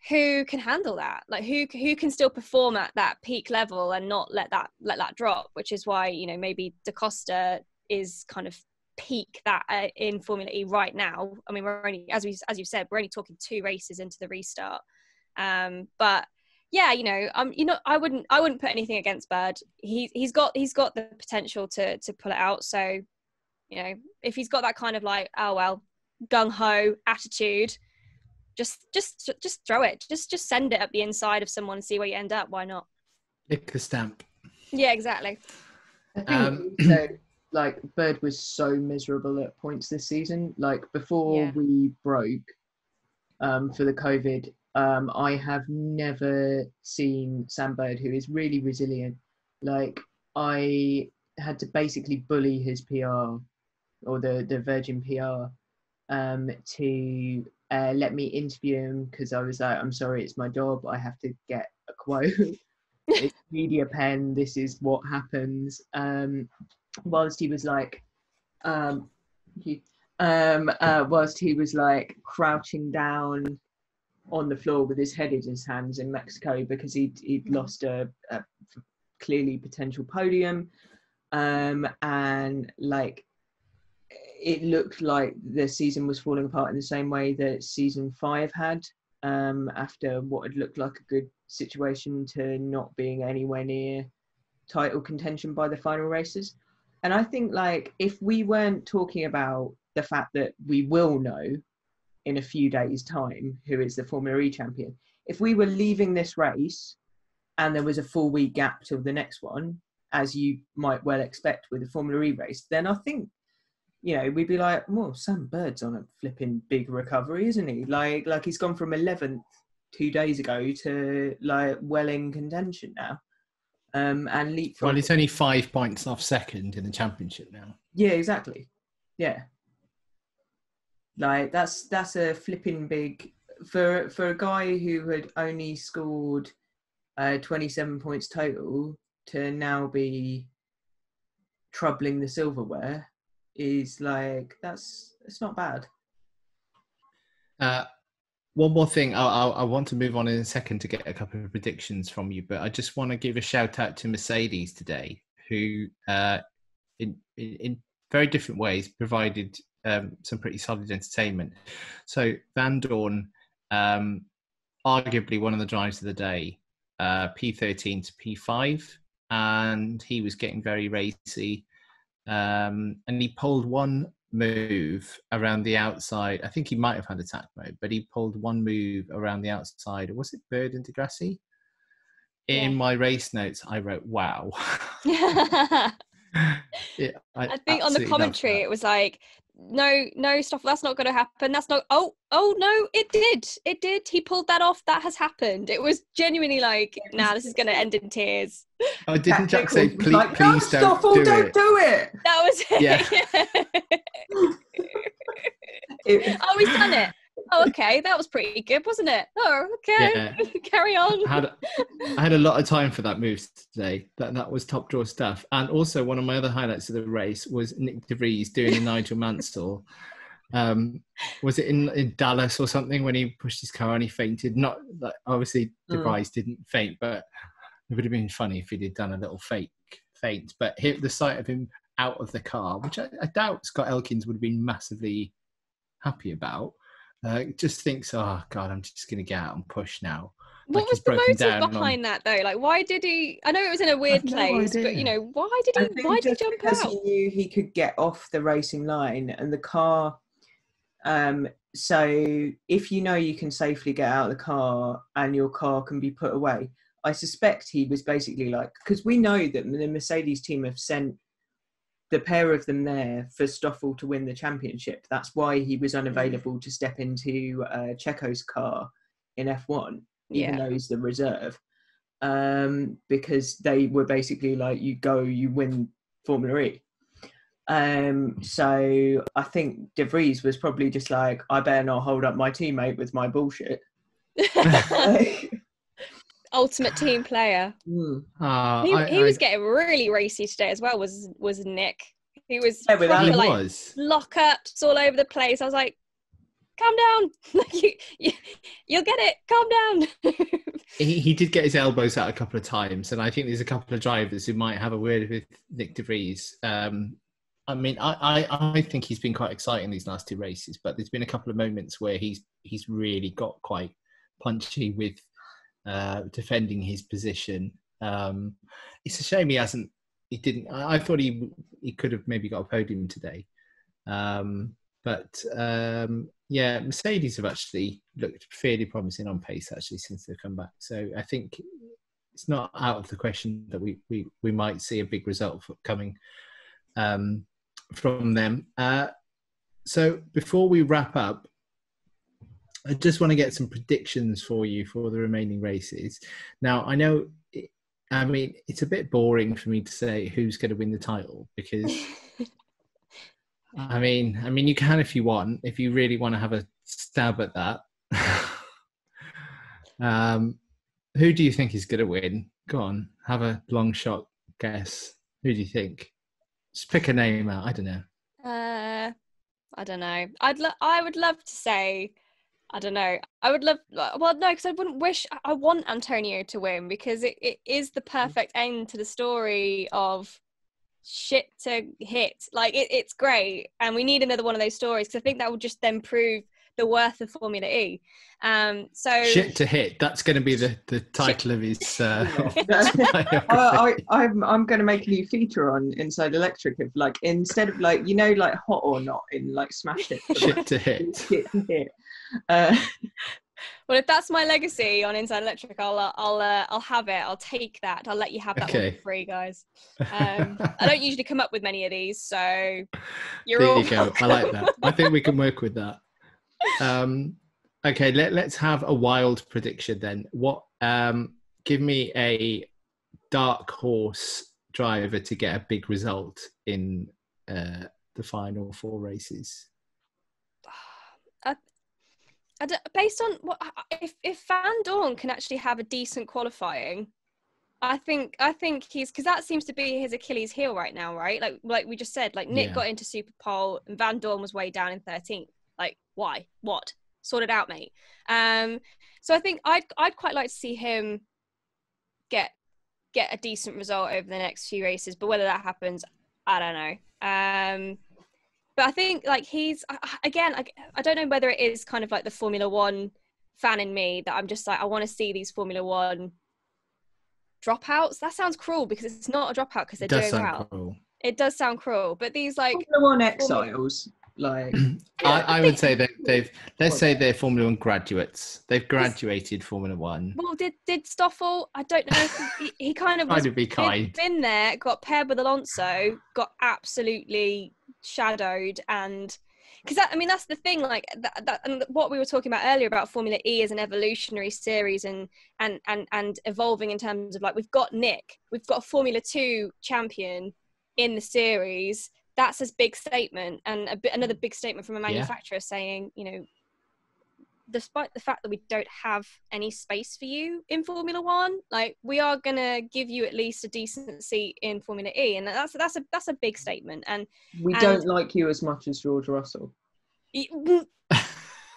who can handle that. Like who who can still perform at that peak level and not let that let that drop which is why you know maybe da costa is kind of peak that uh, in formula e right now i mean we're only as we as you said we're only talking two races into the restart um but yeah, you know, um, you know, I wouldn't, I wouldn't put anything against Bird. He he's got he's got the potential to to pull it out. So, you know, if he's got that kind of like, oh well, gung ho attitude, just just just throw it. Just just send it up the inside of someone and see where you end up. Why not? Lick the stamp. Yeah, exactly. I think Um, also, like Bird was so miserable at points this season. Like before Yeah. we broke um, for the COVID, um, I have never seen Sam Bird, who is really resilient. Like I had to basically bully his PR or the the Virgin PR um, to uh, let me interview him because I was like, I'm sorry, it's my job. I have to get a quote. it's media pen. This is what happens. Um, whilst he was like, um, he, um, uh, whilst he was like crouching down on the floor with his head in his hands in Mexico because he'd, he'd lost a, a clearly potential podium. Um, and like it looked like the season was falling apart in the same way that season five had um, after what had looked like a good situation to not being anywhere near title contention by the final races. And I think like if we weren't talking about the fact that we will know in a few days' time who is the Formula E champion, if we were leaving this race and there was a four week gap till the next one, as you might well expect with a Formula E race, then I think you know, we'd be like, well, Sam Bird's on a flipping big recovery, isn't he? Like, like he's gone from 11th two days ago to like well in contention now. Um, and leapfrog. Well, it's only five points off second in the championship now. Yeah, exactly. Yeah. Like that's that's a flipping big for for a guy who had only scored uh, 27 points total to now be troubling the silverware is like that's it's not bad. Uh, one more thing, I, I, I want to move on in a second to get a couple of predictions from you, but I just want to give a shout out to Mercedes today, who, uh, in, in in very different ways, provided um, some pretty solid entertainment. So Vandoorne, um, arguably one of the drives of the day, uh, P13 to P5, and he was getting very racy, um, and he pulled one move around the outside. I think he might have had attack mode, but he pulled one move around the outside. Was it Bird and di Grassi? In Yeah. my race notes, I wrote, "Wow." yeah, I Yeah, think on the commentary it was like, no, no, stuff. That's not going to happen. That's not. Oh, oh no, it did. It did. He pulled that off. That has happened. It was genuinely like, nah, this is going to end in tears. Oh, didn't Jack Jack say, Nicholson was "Please, "No, please don't Stoffel, do don't it"? do it. That was it. Yeah. It- oh, he's done it. Oh, okay, that was pretty good, wasn't it? Oh, okay, Yeah. carry on. I had, I had a lot of time for that move today. That that was top draw stuff. And also one of my other highlights of the race was Nick De Vries doing a Nigel Mansell. Um, was it in, in Dallas or something when he pushed his car and he fainted? Not like obviously De Mm. Vries didn't faint, but it would have been funny if he'd done a little fake faint. But him, the sight of him out of the car, which I, I doubt Scott Elkins would have been massively happy about. Uh, just thinks, oh god, I'm just going to get out and push now. What like was the broken down motive on- behind that though? Like, why did he? I know it was in a weird no place, but you know, why did he? think Why did he just jump because out? he knew he could get off the racing line and the car. Um, so if you know you can safely get out of the car and your car can be put away, I suspect he was basically like because we know that the Mercedes team have sent the pair of them there for Stoffel to win the championship. That's why he was unavailable to step into uh, Checo's car in F1, even Yeah. though he's the reserve. Um, because they were basically like, you go, you win Formula E. Um, so I think De Vries was probably just like, I better not hold up my teammate with my bullshit. Ultimate team player. Hmm. Uh, He, I, he I- was getting really racy today as well. Was was Nick? He was Yeah, with proper, he like was. lockups all over the place. I was like, calm down. You, you, you'll get it. Calm down. He, he did get his elbows out a couple of times, and I think there's a couple of drivers who might have a word with Nick De Vries. Um, I mean, I, I, I think he's been quite exciting these last two races, but there's been a couple of moments where he's he's really got quite punchy with uh, defending his position. Um, it's a shame he hasn't. He didn't. I, I thought he he could have maybe got a podium today, um, but um, yeah, Mercedes have actually looked fairly promising on pace actually since they've come back. So I think it's not out of the question that we we, we might see a big result coming um, from them. Uh, so before we wrap up, I just want to get some predictions for you for the remaining races. Now I know. I mean, it's a bit boring for me to say who's going to win the title because I mean, I mean, you can if you want, if you really want to have a stab at that. um, who do you think is going to win? Go on, have a long shot guess. Who do you think? Just pick a name out. I don't know. Uh, I don't know. I'd lo- I would love to say, I don't know. I would love. Uh, well, no, because I wouldn't wish. I- want Antonio to win because it, it is the mm. perfect end to the story of shit to hit. Like it, it's great, and we need another one of those stories because I think that will just then prove the worth of Formula E. Um, so Shit to hit. That's going to be the, the title of his. Uh, I, I, I'm I'm going to make a new feature on Inside Electric of like instead of like you know like hot or not in like Smash It. Shit to hit. Shit to hit. Uh, Well, if that's my legacy on Inside Electric, I'll uh, I'll uh, I'll have it. I'll take that. I'll let you have that one for free, guys. Um, I don't usually come up with many of these, so you're there all you go. I like that. I think we can work with that. Um, okay, let, let's have a wild prediction then. What? Um, give me a dark horse driver to get a big result in uh, the final four races. I d- based on what if if Vandoorne can actually have a decent qualifying, I think I think he's because that seems to be his Achilles heel right now, right? Like like we just said, like Nick Yeah. got into Super Pole and Vandoorne was way down in 13th. Like why? What? Sort it out, mate. Um, so I think I'd I'd quite like to see him get get a decent result over the next few races, but whether that happens, I don't know. Um, but I think like he's I- I- again, I, I don't know whether it is kind of like the Formula One fan in me that I'm just like I want to see these Formula One dropouts. That sounds cruel because it's not a dropout because they're It does doing sound well. cool. It does sound cruel, but these like Formula One exiles, like I, I would say that they've. Let's say they're Formula One graduates. They've graduated Formula One. well, did did Stoffel? I don't know. If he, he kind of was to be been, kind. been there, got paired with Alonso, got absolutely shadowed, and because I mean that's the thing. Like that, that, and what we were talking about earlier about Formula E as an evolutionary series and and and and evolving in terms of like we've got Nick, we've got a Formula Two champion in the series. That's a big statement, and a bit, another big statement from a Yeah. manufacturer saying, you know, despite the fact that we don't have any space for you in Formula One, like we are gonna give you at least a decent seat in Formula E, and that's that's a that's a big statement. And we and- don't like you as much as George Russell. mm,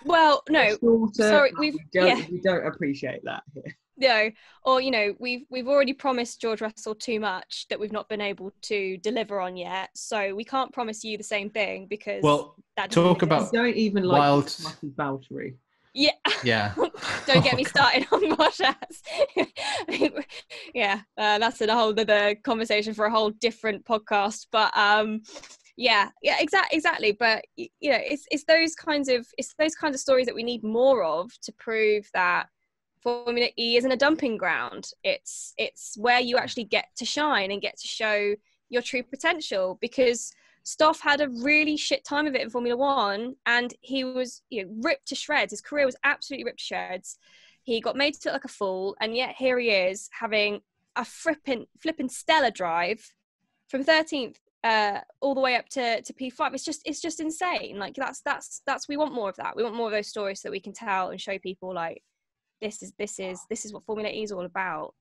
well, no, sorry, we've- we don't, yeah. we don't appreciate that here. No, or you know, we've we've already promised George Russell too much that we've not been able to deliver on yet. So we can't promise you the same thing because Well, that talk about- I don't even like Wild- you as much as Valtteri. yeah. yeah. Don't get me Oh, started on Bottas. yeah, uh, that's a whole other conversation for a whole different podcast. But um, yeah, yeah, exactly, exactly. But you know, it's it's those kinds of it's those kinds of stories that we need more of to prove that Formula E isn't a dumping ground. It's it's where you actually get to shine and get to show your true potential because. Stoff had a really shit time of it in Formula One, and he was you know ripped to shreds. His career was absolutely ripped to shreds. He got made to look like a fool, and yet here he is having a flippin' flippin' stellar drive from 13th uh, all the way up to, to P5. It's just it's just insane. Like that's that's that's we want more of that. We want more of those stories so that we can tell and show people like this is this is this is what Formula E is all about.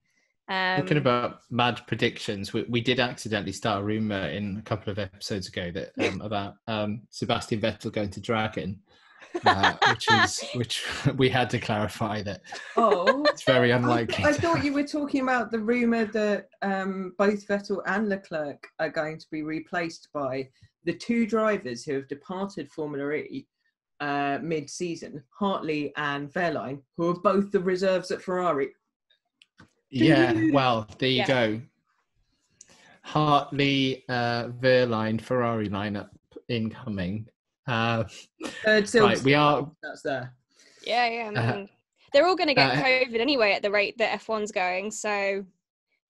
Um, Talking about mad predictions, we, we did accidentally start a rumor in a couple of episodes ago that um, about um, Sebastian Vettel going to Dragon, uh, which is which we had to clarify that Oh, it's very unlikely. I to thought you were talking about the rumor that um, both Vettel and Leclerc are going to be replaced by the two drivers who have departed Formula E uh, mid-season, Hartley and Wehrlein, who are both the reserves at Ferrari. Yeah, well, there you Yeah. go. Hartley, uh, Wehrlein, Ferrari lineup incoming. Uh, Third silver right, we are. that's there. Yeah, yeah. I Uh, they're all going to get uh, COVID anyway at the rate that F1's going. So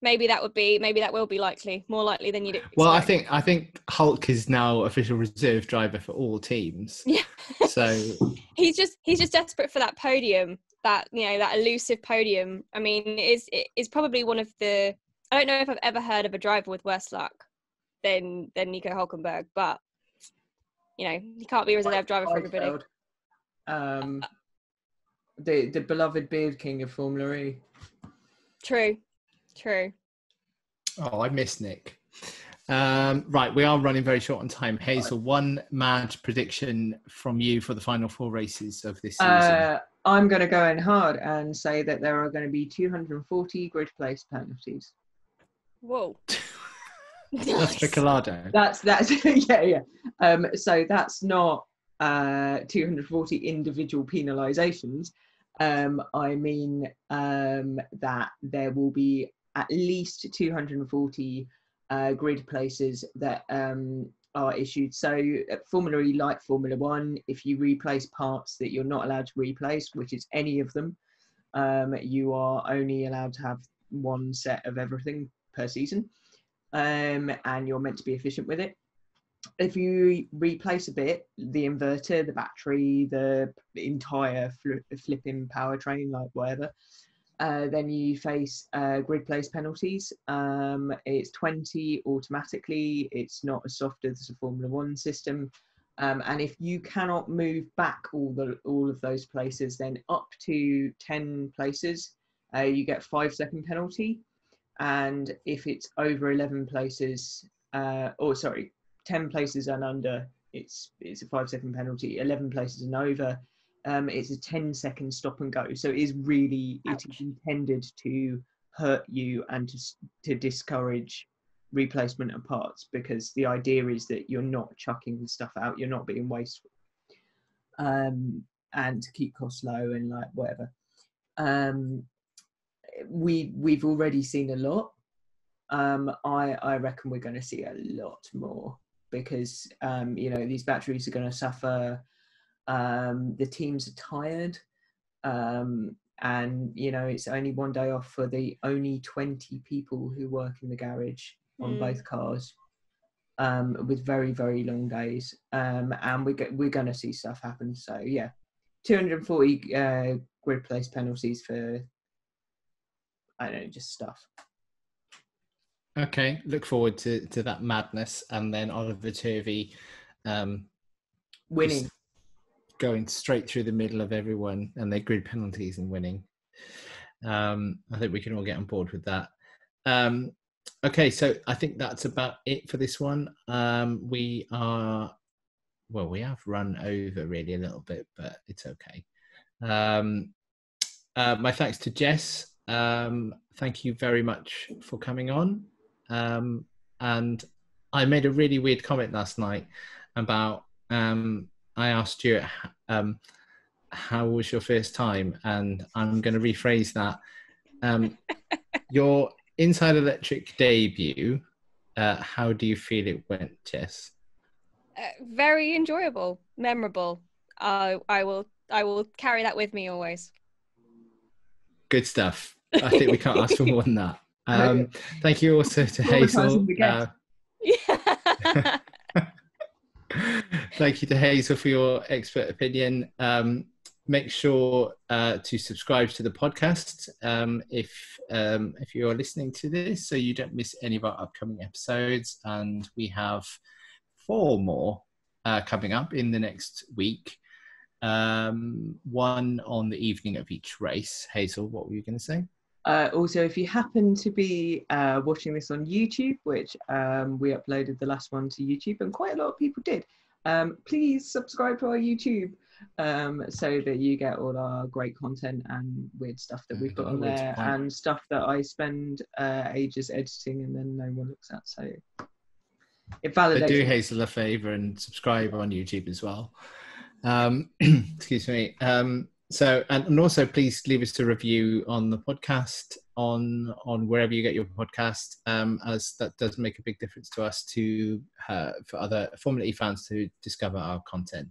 maybe that would be maybe that will be likely, more likely than you'd. Expect. Well, I think I think Hulk is now official reserve driver for all teams. Yeah. So he's just he's just desperate for that podium, that you know that elusive podium. I mean, it is it is probably one of the. I don't know if I've ever heard of a driver with worse luck than than Nico Hulkenberg, but you know he can't be a reserve driver for everybody. Um, the the beloved beard king of Formula E. True, true. Oh, I miss Nick. Um, right, we are running very short on time. Hazel, one mad prediction from you for the final four races of this season. Uh, I'm going to go in hard and say that there are going to be 240 grid place penalties. Whoa. That's for Calado. That's that's yeah yeah. Um, so that's not uh 240 individual penalisations. Um, I mean um, that there will be at least 240 uh, grid places that um, are issued. So at Formula E, like Formula One, if you replace parts that you're not allowed to replace, which is any of them, um, you are only allowed to have one set of everything per season um, and you're meant to be efficient with it. If you replace a bit, the inverter, the battery, the entire fl- flipping powertrain, like whatever, uh, then you face uh, grid place penalties. Um, it's 20 automatically. It's not as soft as the Formula One system. Um, and if you cannot move back all the all of those places, then up to 10 places, uh, you get five second penalty and if it's over 11 places uh or sorry 10 places and under it's it's a five second penalty 11 places and over um it's a 10 second stop and go so it is really it is intended to hurt you and to to discourage replacement of parts because the idea is that you're not chucking stuff out you're not being wasteful um and to keep costs low and like whatever um we we've already seen a lot. Um, I I reckon we're going to see a lot more because um, you know these batteries are going to suffer. Um, the teams are tired, um, and you know it's only one day off for the only twenty people who work in the garage on Mm. both cars. Um, with very very long days, um, and we we're going to see stuff happen. So yeah, 240 uh, grid place penalties for I don't know, just stuff. Okay, look forward to, to that madness. And then Oliver Turvey um, Winning. Going straight through the middle of everyone and their grid penalties and winning. Um, I think we can all get on board with that. Um, okay, so I think that's about it for this one. Um, we are, well, we have run over really a little bit, but it's okay. Um, uh, my thanks to Jess. Um, thank you very much for coming on. Um, and I made a really weird comment last night about um, I asked you um, how was your first time, and I'm going to rephrase that. Um, your Inside Electric debut. Uh, how do you feel it went, Jess? Uh, very enjoyable, memorable. Uh, I will I will carry that with me always. Good stuff. I think we can't ask for more than that. Um, thank you also to Hazel. Uh, yeah. Thank you to Hazel for your expert opinion. Um, make sure uh, to subscribe to the podcast um, if um, if you're listening to this, so you don't miss any of our upcoming episodes. And we have four more uh, coming up in the next week. Um, one on the evening of each race. Hazel, what were you going to say? Uh, also, if you happen to be uh, watching this on YouTube, which um, we uploaded the last one to YouTube, and quite a lot of people did, um, please subscribe to our YouTube um, so that you get all our great content and weird stuff that we've got on there and stuff that I spend uh, ages editing and then no one looks at. So it validates. But do Hazel a favour and subscribe on YouTube as well. Um, excuse me. Um, so and, and also please leave us a review on the podcast on on wherever you get your podcast um, as that does make a big difference to us to uh, for other formula e fans to discover our content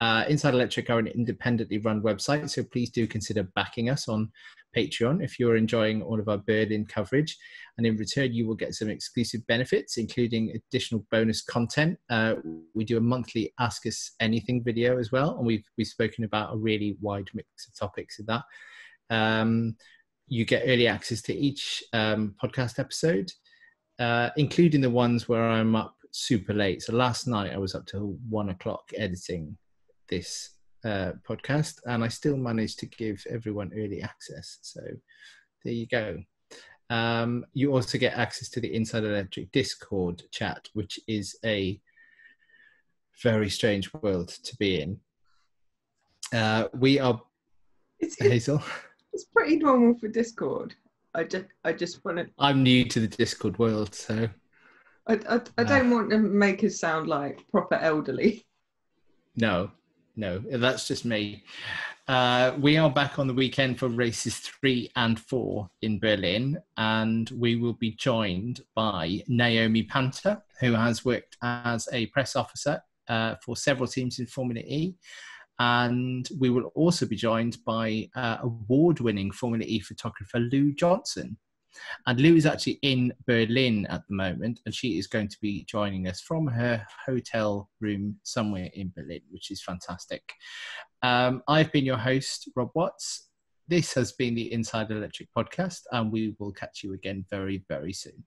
uh, Inside Electric are an independently run website, so please do consider backing us on Patreon if you're enjoying all of our Berlin coverage. And in return, you will get some exclusive benefits, including additional bonus content. Uh, we do a monthly Ask Us Anything video as well, and we've we've spoken about a really wide mix of topics in that. Um, you get early access to each um, podcast episode, uh, including the ones where I'm up super late. So last night I was up till one o'clock editing this uh, podcast, and I still managed to give everyone early access. So there you go. Um, you also get access to the Inside Electric Discord chat, which is a very strange world to be in. Uh, we are it's, Hazel. It's pretty normal for Discord. I just, I just want to. I'm new to the Discord world, so. I, I, I don't uh, want to make us sound like proper elderly. No, no, that's just me. Uh, we are back on the weekend for races three and four in Berlin, and we will be joined by Naomi Panther, who has worked as a press officer uh, for several teams in Formula E. And we will also be joined by uh, award winning Formula E photographer Lou Johnson. And Lou is actually in Berlin at the moment, and she is going to be joining us from her hotel room somewhere in Berlin, which is fantastic. Um, I've been your host, Rob Watts. This has been the Inside Electric podcast, and we will catch you again very, very soon.